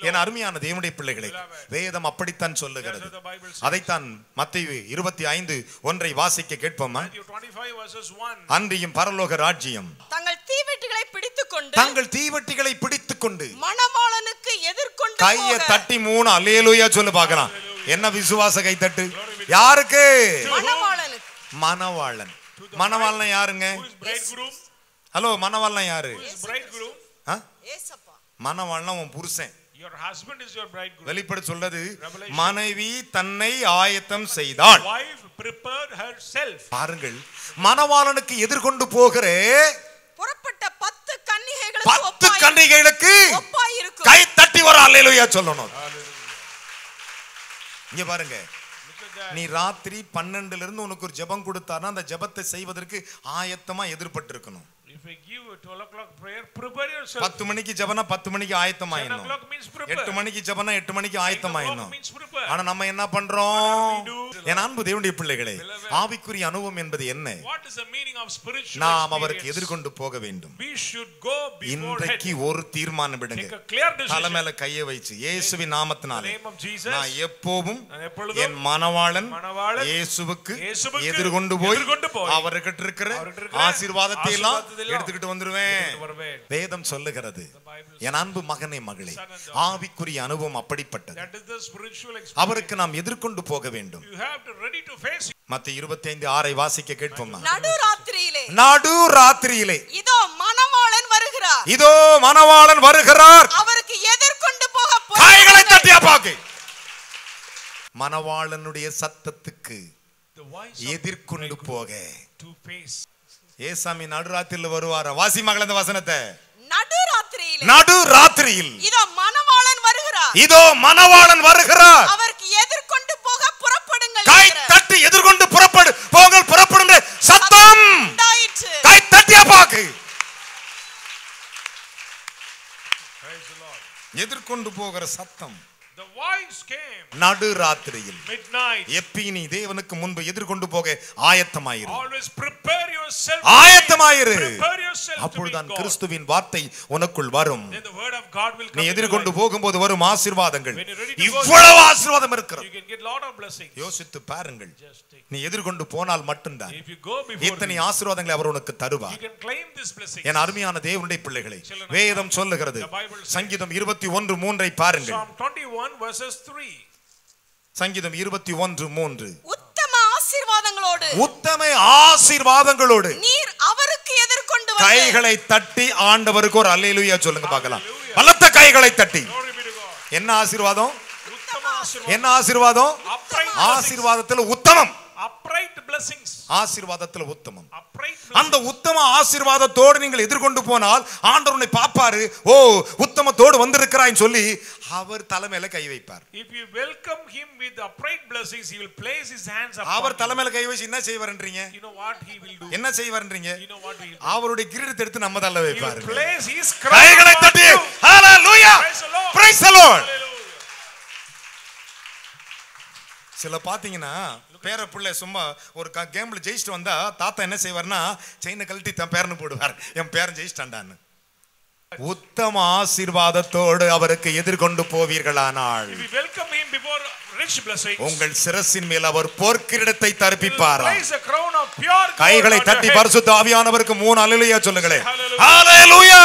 என். அருமையான தேவனுடைய பிள்ளைகளே. வேதம் அப்படித்தான் சொல்லுகிறது. அதைத்தான் மத்திய இருபத்தி ஐந்து ஒன்றை வாசிக்க கேட்போமா? Matthew 25 verses 1. அன்றியும் பரலோக ராஜ்யம். தங்கள் தீவெட்டிகளை பிடித்துக் கொண்டு தங்கள் தீவட்டிகளை பிடித்துக் கொண்டு மணவாளனுக்கு எதிர்கொண்டு கைய தட்டி மூணு அல்லேலூயா சொல்லு பார்க்கலாம். என்ன விசுவாச கை தட்டு யாருக்கு? மணவாளன். மணவாளன் யாருங்க? ஹலோ மணவாளன் யாரு? ஏசப்பா மணவாளன் உன் புருஷன் Your husband is your bridegroom. வெளிப்பட சொல்றது. மனைவி தன்னை ஆயத்தம் செய்தாள் Wife prepared herself. பாருங்கள் மணவாளனுக்கு எதிர்கொண்டு போகிற புறப்பட்ட பத்து கன்னிகைகளுக்கு பத்து கன்னிகைகளுக்கு கை தட்டி வர அல்லேலூயா சொல்லணும் இங்க பாருங்க. நீ ராத்திரி பன்னெண்டுல இருந்து உனக்கு ஒரு ஜெபம் கொடுத்தாருன்னா அந்த ஜெபத்தை செய்வதற்கு ஆயத்தமா எதிர்பட்டு இருக்கணும் If I give a 12 o'clock prayer, prepare yourself. பத்து மணிக்கு ஜெபனா பத்து மணிக்கு 10 ஆயத்தமாயிடணும். எட்டு மணிக்கு ஜெபனா எட்டு மணிக்கு 8 o'clock ஆயத்தமாயிடணும். ஆனா நம்ம என்ன பண்றோம்? என் அன்பு தேவனுடைய பிள்ளைகளே. ஆவிக்குரிய அனுபவம் என்பது என்ன நாம் அவருக்கு? எதிர்கொண்டு போக வேண்டும் இன்றைக்கு. ஒரு தீர்மானம் விடுங்க தலை. மேல கையை வச்சு இயேசுவின் நாமத்தினாலே. நான் எப்போவும் என் மணவாளன் இயேசுவுக்கு எதிர்கொண்டு போய் அவர்கிட்ட இருக்கிற ஆசீர்வாதத்தை எல்லாம் எடுத்துக்கிட்டு வந்துருவேன். வேதம் சொல்லுகிறது என் அன்பு மகனே மகளே. ஆவிக்குரிய அனுபவம் அப்படிப்பட்டது. அவருக்கு நாம் எதிர்கொண்டு போக வேண்டும். மத்த இருபத்தி ஐந்து ஆறை வாசிக்க கேட்போமா நடுராத்திரியிலே நடு ராத்திரியிலே இதோ மணவாளன் வருகிறார் இதோ மணவாளன் வருகிறார் அவருக்கு எதிர்கொண்டு போக கைகளை. தட்டியா பாக்கு மணவாளனுடைய சத்தத்துக்கு எதிர்கொண்டு போக. ஏசாமி நடுராத்திரியில் வருவாரா? வாசி மகள் அந்த வசனத்தை. நடுராத்திரியிலே. நடு ராத்திரியில் இதோ மணவாளன் வருகிறார். இதோ மணவாளன் வருகிறார். அவருக்கு எதிர்கொண்டு போக புறப்படுங்கள் கை தட்டி எதிர்கொண்டு புறப்படு போங்கள் புறப்படுங்க சத்தம். கை தட்டியா பாக்கு. எதிர்கொண்டு போகிற சத்தம். நடு ராத்திரியில் midnight. எப்பி நீ தேவனுக்கு முன்பு எதிர்கொண்டு போக ஆயத்தமாயிரு. ஆயத்தமாயிரு அப்பொழுதுதான். கிறிஸ்துவின் வார்த்தை உனக்குள் வரும். நீ எதிர்கொண்டு. போகும்போது வரும் ஆசீர்வாதங்கள் இவ்வளவு ஆசீர்வாதம் இருக்கிறது. யோசித்து பாருங்கள். நீ எதிர்கொண்டு போனால் மட்டும்தான் me, ஆசீர்வாதங்களை அவர் உனக்கு தருவார். என் அருமையான தேவனுடைய பிள்ளைகளை வேதம் சொல்லுகிறது சங்கீதம் இருபத்தி ஒன்று மூன்றை பாருங்கள் Psalm 21 verses 3. சங்கீதம் இருபத்தி ஒன்று மூன்று உத்தம ஆசீர்வாதங்களோடு உத்தம ஆசீர்வாதங்களோடு நீர் அவருக்கு எதிர்கொண்டு வந்து கைகளை தட்டி ஆண்டவருக்கு ஒரு அல்லேலூயா சொல்லுங்க பார்க்கலாம் பலத்த கைகளை தட்டி. என்ன ஆசீர்வாதம் உத்தம ஆசீர்வாதம். என்ன ஆசீர்வாதம். ஆசீர்வாதத்துல உத்தமம் Upright blessings. ஆசீர்வாதத்துல உத்தமம் அந்த. உத்தம ஆசீர்வாதத்தோடு நீங்கள் எதிர்கொண்டு போனால் ஆண்டவர் உன்னை பாப்பாரு ஓ உத்தமத்தோடு வந்திருக்கிறாய்ன்னு சொல்லி அவர் தலைமையில கை வைப்பார் If you welcome him with upright blessings, he will place his hands upon அவர். தலைமையில கை வச்சு என்ன செய்வார்ன்றீங்க You know what he will do? என்ன செய்வார்ன்றீங்க You know what he will do? அவருடைய கிரீடத்தை எடுத்து நம்ம He will வைப்பாரு place his crown கைகளை தட்டி. ஹalleluya Praise the Lord. சில பாத்தீங்கன்னா பேர பிள்ளை சும்மா ஒரு கேம்ல ஜெயிச்சுட்டு வந்தா தாத்தா என்ன செய்வார்னா செயினை கழட்டி தன் பேரனு போடுவார். என் பேரன் ஜெயிச்சிட்டாண்டான்னு உத்தம ஆசீர்வாதத்தோடு அவருக்கு எதிர்கொண்டு போவீர்களானால். உங்கள் சிரசின் மேல் அவர் போர்க்கிரீடத்தை தரிப்பிப்பாரா கைகளை தட்டி. பரிசுத்த ஆவியானவருக்கு மூணு அல்லேலூயா சொல்லுங்களே Hallelujah. ஹalleluya!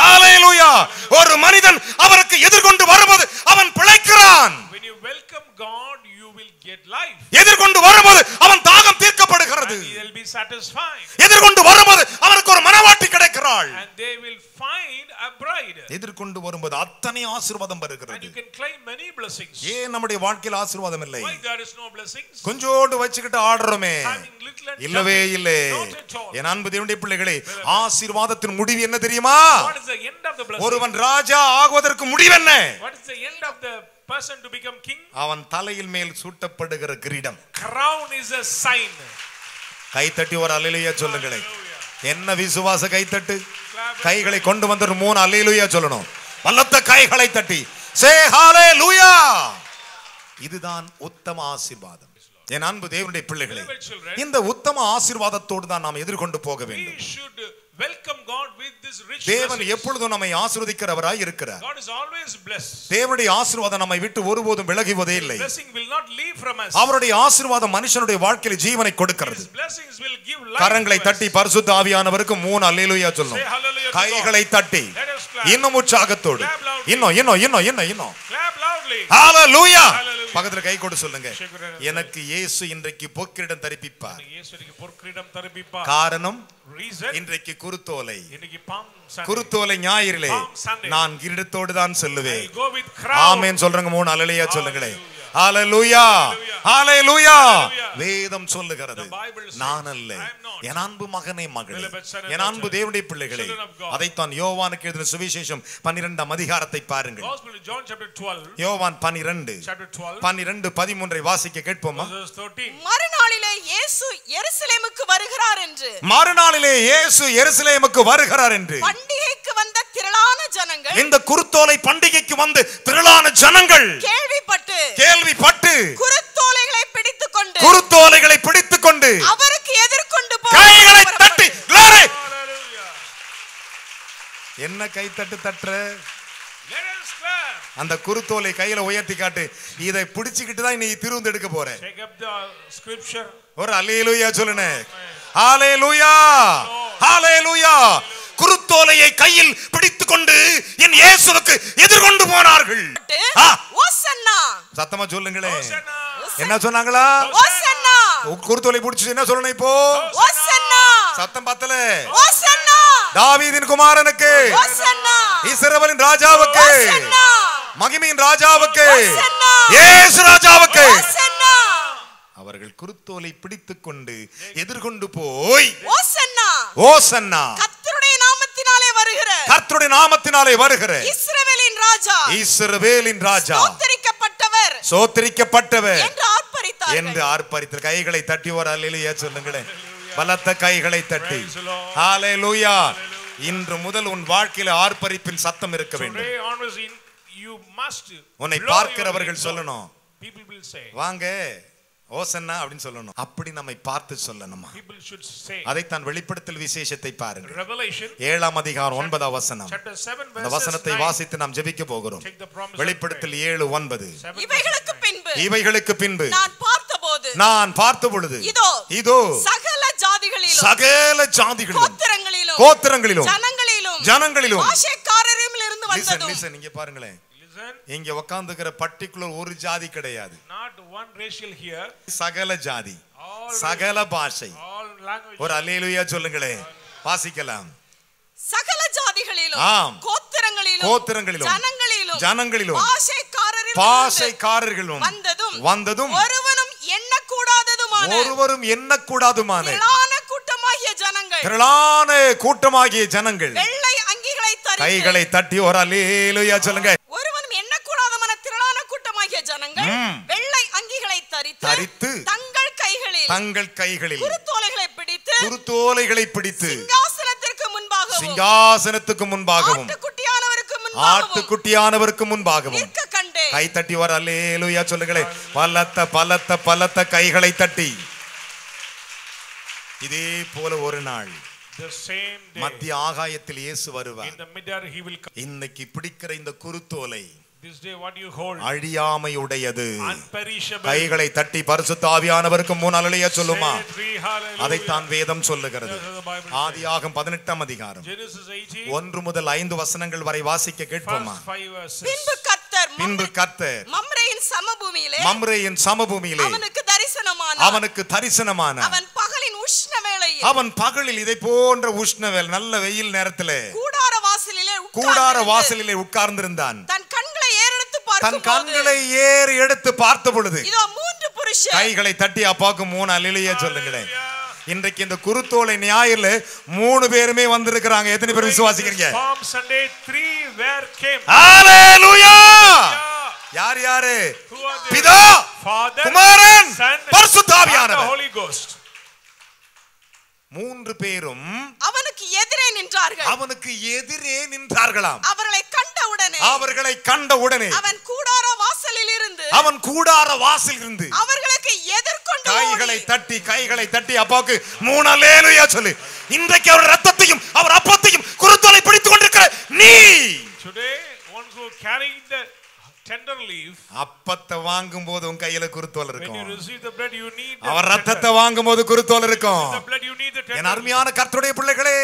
ஹalleluya! ஒரு மனிதன் அவருக்கு எதிர்கொண்டு வரும்போது அவன் பிழைக்கிறான் When you welcome God, you will get life. எதிர்கொண்டு வரும்போது அவன் தாகம் தீர்க்கப்படுகிறது And he'll be satisfied. எதிர்கொண்டு வரும்போது அவனுக்கு ஒரு மனவாட்டி கிடைக்கிறாள் And they will find a bride. எதிர்கொண்டு வரும்போது அத்தனை ஆசீர்வாதம் வருகிறது. ஏன் நம்முடைய வாழ்க்கையில் ஆசீர்வாதம் இல்லை? கொஞ்சோண்டு வச்சுக்கிட்டு ஆடுறோமே இல்லவே. இல்லை. என் அன்பு தேவனுடைய பிள்ளைகளே ஆசீர்வாதத்தின் முடிவு என்ன தெரியுமா? ஒருவன் ராஜா ஆகுவதற்கு முடிவு என்ன person to become king? அவன் தலையில் மேல் சூட்டப்படுகிற கிரீடம் Crown is a sign. கைத்தட்டி ஒரு அலையிலுயா சொல்லுங்களேன். என்ன விசுவாச கைத்தட்டு கைகளை கொண்டு வந்து மூணு அலையிலுயா சொல்லணும் பலத்த கைகளை தட்டி. சே ஹalleluya இதுதான் உத்தம ஆசீர்வாதம். என் அன்பு தேவனுடைய பிள்ளைகளே இந்த உத்தம ஆசீர்வாதத்தோடு தான் நாம் எதிர்கொண்டு போக வேண்டும். தேவன். எப்பொழுதும் நம்மை ஆசீர்வதிக்கிறவராய் இருக்கிறார் God is always blessed. தேவனுடைய ஆசீர்வாதம் நம்மை விட்டு ஒருபோதும் விலகுவதே இல்லை Blessing will not leave from us. அவருடைய ஆசீர்வாதம் மனுஷனுடைய வாழ்க்கையில் ஜீவனை கொடுக்கிறது His blessings will give life கரங்களை. தட்டி பரிசுத்த ஆவியானவருக்கு மூணு அல்லேலூயா Say சொல்லணும் hallelujah to கைகளை. தட்டி. இன்னும் உற்சாகத்தோடு. இன்னும் இன்னும் இன்னும் இன்னும் இன்னும் Clap loudly. Hallelujah. பக்கத்துல கை கொடு சொல்லுங்க. எனக்கு இயேசு இன்றைக்கு பொக்கிரிடம் தரிப்பிப்பார் தரிப்பிப்பார். காரணம் இன்றைக்கு குருத்தோலை. குருத்தோலை ஞாயிறிலே. நான் கிரீடத்தோடு தான் செல்லுவேன். ஆமென் சொல்றங்க மூணு அலலையா சொல்லுங்களே Hallelujah. ஹalleluya ஹalleluya Hallelujah. வேதம் சொல்லுகிறது நான் அல்ல. என் அன்பு மகனே மகளே என் அன்பு தேவனுடைய பிள்ளைகளே. அதைத்தான் யோவானுக்கு எழுதின சுவிசேஷம் பன்னிரெண்டாம் அதிகாரத்தை பாருங்கள் 12. யோவான் பன்னிரண்டு Chapter 12. பன்னிரண்டு பதிமூன்றை வாசிக்க கேட்போமா 13. மறுநாளிலே இயேசு எருசலேமுக்கு வருகிறார் என்று மறுநாளிலே இயேசு எருசலேமுக்கு வருகிறார் என்று பண்டிகைக்கு வந்த திரளான ஜனங்கள் இந்த குருத்தோலை பண்டிகைக்கு வந்து திரளான ஜனங்கள் கேள்விப்பட்டு கேள்விப்பட்டு குருத்தோலைகளை பிடித்துக் கொண்டு குருத்தோலைகளை பிடித்துக் கொண்டு அவருக்கு எதிர்கொண்டு கைகளை தட்டி. என்ன கை தட்டு தட்டுற. அந்த குருத்தோலை கையில உயர்த்தி காட்டு. இதை பிடிச்சுக்கிட்டு தான் நீ திருவுந்து எடுக்க போற. ஒரு அல்லேலூயா சொல்லுனே ஹalleluya ஹalleluya குருத்தோலையை கையில் பிடித்துக் கொண்டு என் இயேசுவுக்கு எதிர்கொண்டு போனார்கள். சத்தமா சொல்லுங்களே. என்ன சொன்னாங்களா? ஓசன்னா. குருத்தோலை பிடிச்சு என்ன சொல்லணும் இப்போ? ஓசன்னா. சத்தம் பத்தல. ஓசன்னா. தாவீதின் குமாரனுக்கு ஓசன்னா. இஸ்ரவேலின் ராஜாவுக்கு ஓசன்னா. மகிமையின் ராஜாவுக்கு ஓசன்னா. இயேசு ராஜாவுக்கு. ஓசன்னா. அவர்கள் குருத்தோலை பிடித்துக் கொண்டு எதிர்கொண்டு போய் ஓசன்னா. ஓசன்னா. வருகிற கர்த்தருடைய நாமத்தினாலே வருகிற இஸ்ரவேலின் ராஜா. இஸ்ரவேலின் ராஜா. ஸ்தோத்தரிக்கப்பட்டவர். சோத்தரிக்கப்பட்டவர் என்று ஆர்ப்பரித்தார்கள். என்று ஆர்ப்பரித்த கைகளை தட்டி ஒரு அல்லேலூயா சொல்லுங்களேன். பலத்த கைகளை தட்டி. ஹalleluya. இன்று முதல் உன் வாழ்க்கையில ஆர்ப்பரிப்பின் சத்தம் இருக்க வேண்டும். உன்னை பார்க்கிறவர்கள். சொல்லணும். வாங்க. ஓசன்னா அப்படின்னு சொல்லணும். அப்படி நம்மை பார்த்து சொல்லணுமா. அதைத்தான் வெளிப்படுத்தல் விசேஷத்தை பாருங்க Revelation ஏழாம் அதிகாரம் ஒன்பதாம் வசனம். chapter 7 அந்த வசனத்தை 9. வாசித்து நாம் ஜெபிக்க போகிறோம். வெளிப்படுத்தல் ஏழு ஒன்பது. இவைகளுக்கு. பின்பு. இவைகளுக்கு பின்பு. நான் பார்த்தபோது நான் பார்த்த பொழுது இதோ இதோ. சகல ஜாதிகளிலும் சகல ஜாதிகளிலும் கோத்திரங்களிலும் கோத்திரங்களிலும் ஜனங்களிலும் ஜனங்களிலும். பாஷைக்காரரிலும் இருந்து வந்ததும் பாருங்களேன். இங்க உட்கார்ந்துக்கிற பர்டிகுலர் ஒரு ஜாதி கிடையாது not one racial here. சகல ஜாதி சகல பாஷை. ஒரு அல்லேலூயா சொல்லுங்களேன் வாசிக்கலாம் சகல ஜாதிகளிலும் ஆம். கோத்திரங்களிலும் கோத்திரங்களிலும் ஜனங்களிலும் ஜனங்களிலும் பாஷைக்காரரிலும் பாஷைக்காரர்களும் வந்ததும் வந்ததும் ஒருவனும் எண்ணக்கூடாததுமான ஒருவரும் எண்ணக்கூடாதுமான திரளான கூட்டமாகிய ஜனங்கள் திரளான கூட்டமாகிய ஜனங்கள் வெள்ளை அங்கிகளை தரித்து கைகளை தட்டி ஒரு அல்லேலூயா சொல்லுங்க ஒருவனும் எண்ணக்கூடாதமான திரளான கூட்டமாகிய ஜனங்கள் ம். வெள்ளை அங்கிகளை தரித்து தரித்து தங்கள் கைகளில் தங்கள் கைகளில். குருத்தோலைகளை பிடித்து குருத்தோலைகளை பிடித்து. சிங்காசனத்திற்கு முன்பாகவும் சிங்காசனத்துக்கு முன்பாகவும். ஆட்டுக்குட்டியானவருக்கு முன்பாகவும் கை தட்டி வர அல்லேலூயா சொல்லுங்களேன் பலத்த பலத்த பலத்த கைகளை தட்டி. இதே போல ஒரு நாள். மத்திய ஆகாயத்தில் இயேசு வருவார். In the midair, he will come. இன்னைக்கு பிடிக்கிற இந்த குருத்தோலை This day, what you hold, அழியாமையுடையது. Unperishable. கைகளை தட்டி பரிசுத்த ஆவியானவருக்கு அலைய சொல்லுமா. அதைத்தான் வேதம் சொல்லுகிறது. ஆதியாகம் பதினெட்டாம் அதிகாரம். Genesis 18, ஒன்று முதல் ஐந்து வசனங்கள் வரை வாசிக்க கேட்போமா. பின்பு கர்த்தர் பின்பு கர்த்தர். மம்ரேயின் சமபூமியிலே மம்ரேயின் சமபூமியிலே. அவனுக்கு தரிசனமான அவனுக்கு தரிசனமான அவன் பகலின் உஷ்ண வேளையில். அவன் பகலில் இதை போன்ற உஷ்ணவேல் நல்ல வெயில் நேரத்திலே. கூடார வாசலிலே கூடார வாசலிலே உட்கார்ந்திருந்தான். தன் கண்களை ஏறி எடுத்து பார்த்த பொழுது இதோ மூன்று புருஷர் கைகளை தட்டி அப்பாவுக்கு மூணு அலிலேயே சொல்லுங்களேன் இன்றைக்கு இந்த குருத்தோலை ஞாயிறுல மூணு பேருமே வந்திருக்கிறாங்க. எத்தனை பேர் விசுவாசிக்கிறீங்க? Palm Sunday, three where came. Hallelujah Yeah. யார் யாரு? பிதா Father, குமாரன் Son, பரிசுத்த and the ஆவியானவர் Holy Ghost. மூன்று பேரும் அவனுக்கு எதிரே நின்றார்கள். அவனுக்கு எதிரே நின்றார்களாம். அவர்களை கண்டவுடனே அவர்களை கண்ட உடனே அவன் கூடார வாசலில் இருந்து அவன் கூடார வாசல் இருந்து அவர்களுக்கு எதிர்கொண்டு கைகளை தட்டி கைகளை தட்டி அப்பாவுக்கு மூணு அலேலுயா சொல்லு. இன்றைக்கு அவர் ரத்தத்தையும் அவர் அப்பத்தையும் குருத்தோலை பிடித்துக் கொண்டிருக்கிற நீ. Today, one who carried the tender leaf, அப்பத்தை வாங்கும் போது உன் கையில குருத்தோல் when you இருக்கும் receive the bread, you need the அவர். ரத்தத்தை வாங்கும் போது குருத்தோல் இருக்கும். The blood, you need the என். அருமையான கர்த்தருடைய பிள்ளைகளே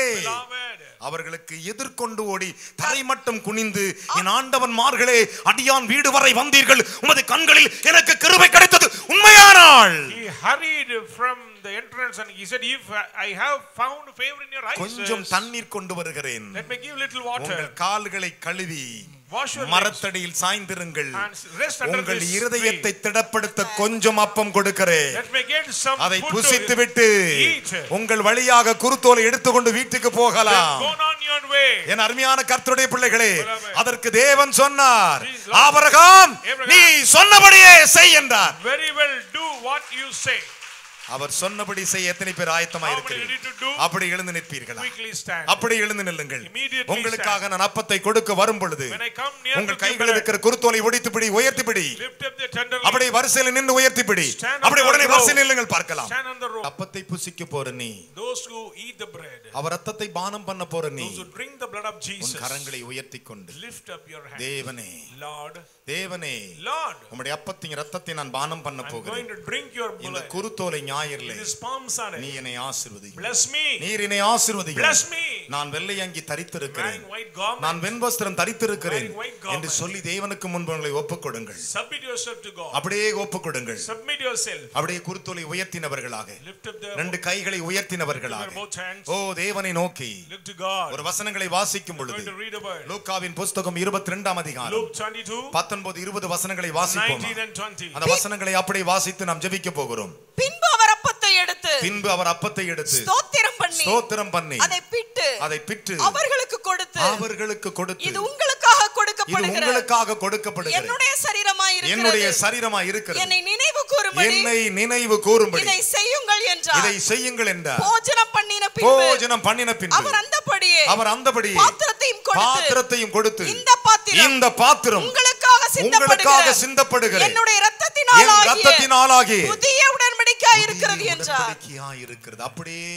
அவர்களுக்கு எதிர்கொண்டு ஓடி தரைமட்டம் குனிந்து என் ஆண்டவன் மார்களே அடியான் வீடு வரை வந்தீர்கள். உமது கண்களில் எனக்கு கிருபை கிடைத்தது. உண்மையானாள் he hurried from the entrance and he said, If I have found favor in your eyes, கொஞ்சம் தண்ணீர் கொண்டு வருகிறேன். let me give little water. உங்கள் கால்களை கழுவி. மரத்தடியில் சாய்ந்திருங்கள் உங்கள் இருதயத்தை. திடப்படுத்த கொஞ்சம் அப்பம் கொடுக்கிறேன் அதை புசித்து விட்டு. உங்கள் வழியாக குருத்தோலை எடுத்துக்கொண்டு வீட்டுக்கு போகலாம். என் அருமையான கர்த்தருடைய பிள்ளைகளே. அதற்கு தேவன் சொன்னார். ஆபரகாம். நீ சொன்னபடியே செய் என்றார் Very well, do what you say. அவர் சொன்னபடி செய்ய எத்தனை பேர் ஆயத்தமா இருக்கிறீர்கள்? அப்படி எழுந்து நிற்பீர்களா. அப்படி எழுந்து நில்லுங்கள். உங்களுக்காக நான் அப்பத்தை கொடுக்க வரும் பொழுது உங்கள் bread, இருக்கிற குருத்தோலை ஒடித்து பிடி உயர்த்தி பிடி lift up the tender leaf, அப்படியே வரிசையில் நின்று உயர்த்தி பிடி Stand on அப்படி உடனே. வரிசையில் நில்லுங்கள் பார்க்கலாம். அப்பத்தை புசிக்க போற நீ. அவர் ரத்தத்தை பானம் பண்ண போற நீ. கரங்களை உயர்த்தி கொண்டு. தேவனே. தேவனே Lord, உம்முடைய அப்பத்தின் ரத்தத்தை நான் பானம் பண்ண போகிறேன் இந்த. குருத்தோலை ஞாயிறிலே நீ என்னை ஆசிர்வதி bless me, நீர் என்னை ஆசிர்வதி bless me. நான் வெள்ளை அங்கி தரித்திருக்கிறேன் நான் வெண்வஸ்திரம் தரித்திருக்கிறேன். என்று சொல்லி தேவனுக்கு முன்பு உங்களை ஒப்புக் கொடுங்கள் submit yourself to God. அப்படியே ஒப்புக் கொடுங்கள் Submit yourself. அப்படியே குருத்தோலை உயர்த்தினவர்களாக ரெண்டு கைகளை உயர்த்தினவர்களாக. ஓ தேவனை நோக்கி. ஒரு வசனங்களை வாசிக்கும் பொழுது. லூக்காவின் புஸ்தகம் இருபத்தி ரெண்டாம் அதிகாரம் Luke 22, பத்தொன்பது இருபது வசனங்களை வாசிப்போம். 19 and 20. அந்த வசனங்களை அப்படியே வாசித்து நாம் ஜெபிக்க போகிறோம். பின்பு அவர் அப்பத்தை எடுத்து பின்பு அவர் அப்பத்தை எடுத்து ஸ்தோத்திரம் பண்ணி ஸ்தோத்திரம் பண்ணி அதை பிட்டு அதை பிட்டு அவர்களுக்கு கொடுத்து அவர்களுக்கு கொடுத்து இது உங்களுக்காக இது கொடுக்கப்படுகிற உங்களுக்காக கொடுக்கப்படுகிறது. என்னுடைய சரீரமாய் என்னுடைய இருக்கிறது சரீரமா இருக்கிறது. என்னை நினைவு கூறும்படி என்னை நினைவு கூறும்படி இதை செய்யுங்கள் என்றார். இதை செய்யுங்கள் என்றார். போஜனம் பண்ணின பின்பு போஜனம் பண்ணின பின்பு அவர் அந்தபடியே அவர் அந்தபடி பாத்திரத்தையும் கொடுத்து பாத்திரத்தையும் கொடுத்து இந்த பாத்திரம் இந்த பாத்திரம் உங்களுக்காக உங்களுக்காக சிந்தப்படுகிற சிந்தப்படுகிற என்னுடைய என் ரத்தத்தினால் ரத்தத்தினாலாகிய புதிய உடன்படிக்கையாய் இருக்கிறது என்றார். அப்படியே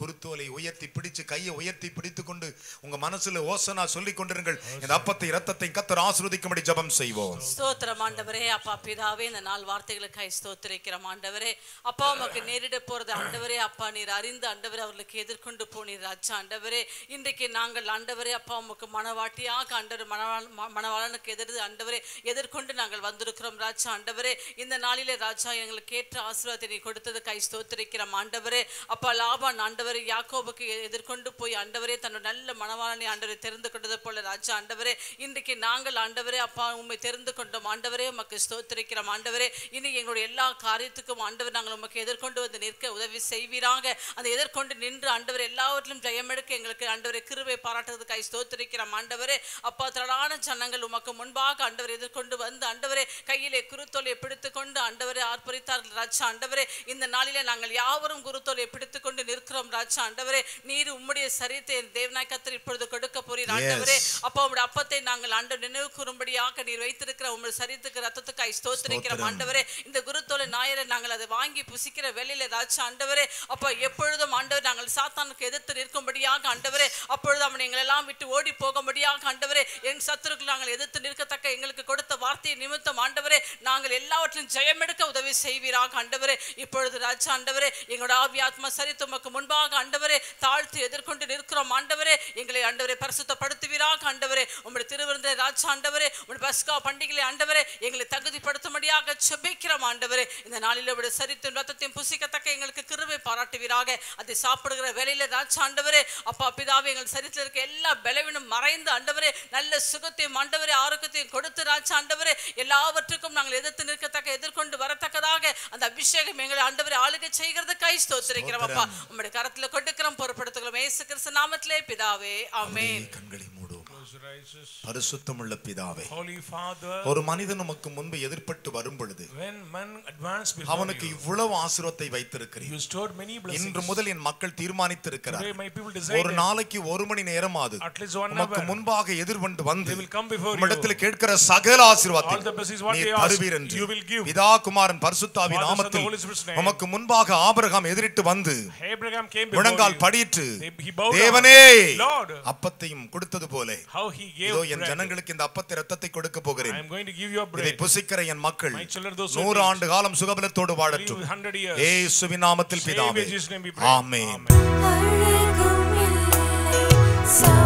குருத்தோலை உயர்த்தி பிடிச்சு கையை உயர்த்தி பிடித்து கொண்டு உங்க மனசுல ஓசனா சொல்லிக் கொண்டிருங்கள். இந்த அப்பத்தை ரத்தத்தை கத்தர் ஆசிர்வதிக்கும்படி ஜெபம் செய்வோம். ஸ்தோத்திரம் ஆண்டவரே. அப்பா பிதாவே இந்த நாள் வார்த்தைகளுக்காய் ஸ்தோத்திரிக்கிறோம் ஆண்டவரே. அப்பா உமக்கு நேரிட போறது ஆண்டவரே. அப்பா நீர் அறிந்து ஆண்டவரே அவர்களுக்கு எதிர்கொண்டு போனீர் ராஜா ஆண்டவரே. இன்றைக்கு நாங்கள் ஆண்டவரே அப்பா உமக்கு மனவாட்டியாக ஆண்டவர் மணவாள் ம- மணவாளனுக்கு எதிர் ஆண்டவரே எதிர்கொண்டு நாங்கள் வந்திருக்கிறோம் ராஜா ஆண்டவரே. இந்த நாளிலே ராஜா எங்களுக்கு ஏற்ற ஆசீர்வாதத்தை நீ கொடுத்தது கை ஸ்தோத்திரிக்கிறோம் ஆண்டவரே. அப்பா லாபான் ஆண்டவரே யாக்கோபுக்கு எ- எதிர்கொண்டு போய் ஆண்டவரே தன்னோட நல்ல மனவாளனை ஆண்டவரை தெரிந்து கொண்டது போல ராஜா ஆண்டவரே இன்றைக்கு நாங்கள் ஆண்டவரே அப்பா உண்மை தெரிந்து கொண்டோம். ஆண்டவரே உமக்கு ஸ்தோத்திரிக்கிறோம். ஆண்டவரே இனி எங்களுடைய எல்லா காரியத்துக்கும் ஆண்டவர் நாங்கள் உமக்கு எதிர்கொண்டு வந்து நிற்க உதவி செய்வீராக. அந்த எதிர்கொண்டு நின்று ஆண்டவர் எல்லாவற்றிலும் ஜெயமெடுக்க எங்களுக்கு ஆண்டவரை கிருவை பாராட்டுறதுக்காய் ஸ்தோத்திரிக்கிறோம். ஆண்டவரே அப்பா திரளான ஜனங்கள் உமக்கு முன்பாக ஆண்டவர் எதிர்கொண்டு வந்து ஆண்டவரே கையிலே குருத்தோலை பிடித்துக்கொண்டு ஆண்டவரை ஆர்ப்பரித்தார்கள். ராஜா ஆண்டவரே இந்த நாளிலே நாங்கள் யாவரும் குருத்தோலை பிடித்துக்கொண்டு நிற்கிறோம். ராஜா ஆண்டவரே நீர் உம்முடைய சரீரத்தை தேவனாய் கத்தர் இப்பொழுது கொடுக்க போறீர் ஆண்டவரே. அப்பா உம்முடைய அப்பத்தை நாங்கள் ஆண்டு நினைவு கூறும்படியாக நீர் வைத்திருக்கிற உம்முடைய சரீரத்துக்கு ரத்தத்துக்காய் ஸ்தோத்திரிக்கிறோம் ஆண்டவரே. இந்த குருத்தோலை ஞாயிறு நாங்கள் அதை வாங்கி புசிக்கிற வேலையில ராஜா ஆண்டவரே அப்பா எப்பொழுதும் ஆண்டவர் நாங்கள் சாத்தானுக்கு எதிர்த்து நிற்கும்படியாக ஆண்டவரே அப்பொழுது அவன் எங்களை எல்லாம் விட்டு ஓடி போகும்படியாக ஆண்டவரே என் சத்துருக்கள் நாங்கள் எதிர்த்து நிற்கத்தக்க எங்களுக்கு கொடுத்த வார்த்தையை நிமித்தம் ஆண்டவரே நாங்கள் எல்லாவற்றிலும் ஜெயமெடுக்க உதவி செய்வீராக ஆண்டவரே. இப்பொழுது ராஜா ஆண்டவரே எங்களோட ஆவி ஆத்மா சரித்து உமக்கு முன்பாக ஆண்டவரே தாழ்த்தி எதிர்கொண்டு நிற்கிறோம். ஆண்டவரே எங்களை ஆண்டவரே பரிசுத்தப்படுத்துவீராக ஆண்டவரே. உம்முடைய திருவிருந்த ராஜா ஆண்டவரே. உம்முடைய பஸ்கா பண்டிகைகளை ஆண்டவரே. எங்களை தகுதிப்படுத்தும்படியாக செபிக்கிறோம் ஆண்டவரே. இந்த நாளில் உடைய சரித்தும் ரத்தத்தையும் புசிக்கத்தக்க எங்களுக்கு கிருபை பாராட்டுவீராக. அதை சாப்பிடுகிற வேலையில ராஜா ஆண்டவரே. அப்பா பிதாவே எங்கள் சரித்தில் இருக்க எல்லா பலவீனம் மறைந்து ஆண்டவரே. நல்ல சுகத்தையும் ஆண்டவரே ஆரோக்கியத்தையும் கொடுத்து ராஜா ஆண்டவரே. எல்லாவற்றுக்கும் நாங்கள் எதிர்த்து நிற்கத்தக்க எதிர்கொண்டு வரத்தக்கதாக அந்த அபிஷேகம் எங்களை ஆண்டவரே ஆளுகை செய்கிறது. கை ஸ்தோத்திரிக்கிறோம் அப்பா. உம்முடைய கரத்துல கொடுக்கிறோம் பொறுப்படுத்துகிறோம் கிறிஸ்து நாமத்திலே பிதாவே ஆமென் கண்களை மூடுவோம். பரிசுத்தமுள்ள பிதாவே ஒரு மனிதன் உமக்கு முன்பு எதிர்பட்டு வரும் பொழுது அவனுக்கு இவ்வளவு ஆசீர்வத்தை வைத்திருக்கிறீர். இன்று முதல் என் மக்கள் தீர்மானித்திருக்கிறார் ஒரு நாளைக்கு ஒரு மணி least one உமக்கு முன்பாக எதிர்கொண்டு வந்து. உம்மிடத்தில் கேட்கிற சகல ஆசீர்வாதத்தை நீர் தருவீர் என்று. பிதா குமாரன் பரிசுத்தாவி நாமத்தில். உமக்கு முன்பாக ஆபிரகாம் எதிரிட்டு வந்து முழங்கால். படியிட்டு. தேவனே அப்பத்தையும் கொடுத்தது போல இதோ என் ஜனங்களுக்கு இந்த அப்பத்தை ரத்தத்தை கொடுக்க போகிறேன். இதை புசிக்கிற என் மக்கள் நூறு ஆண்டு காலம் சுகபலத்தோடு வாழட்டும். ஏசுவின் நாமத்தில் பிதாவே. ஆமென். அழகும் இல்லை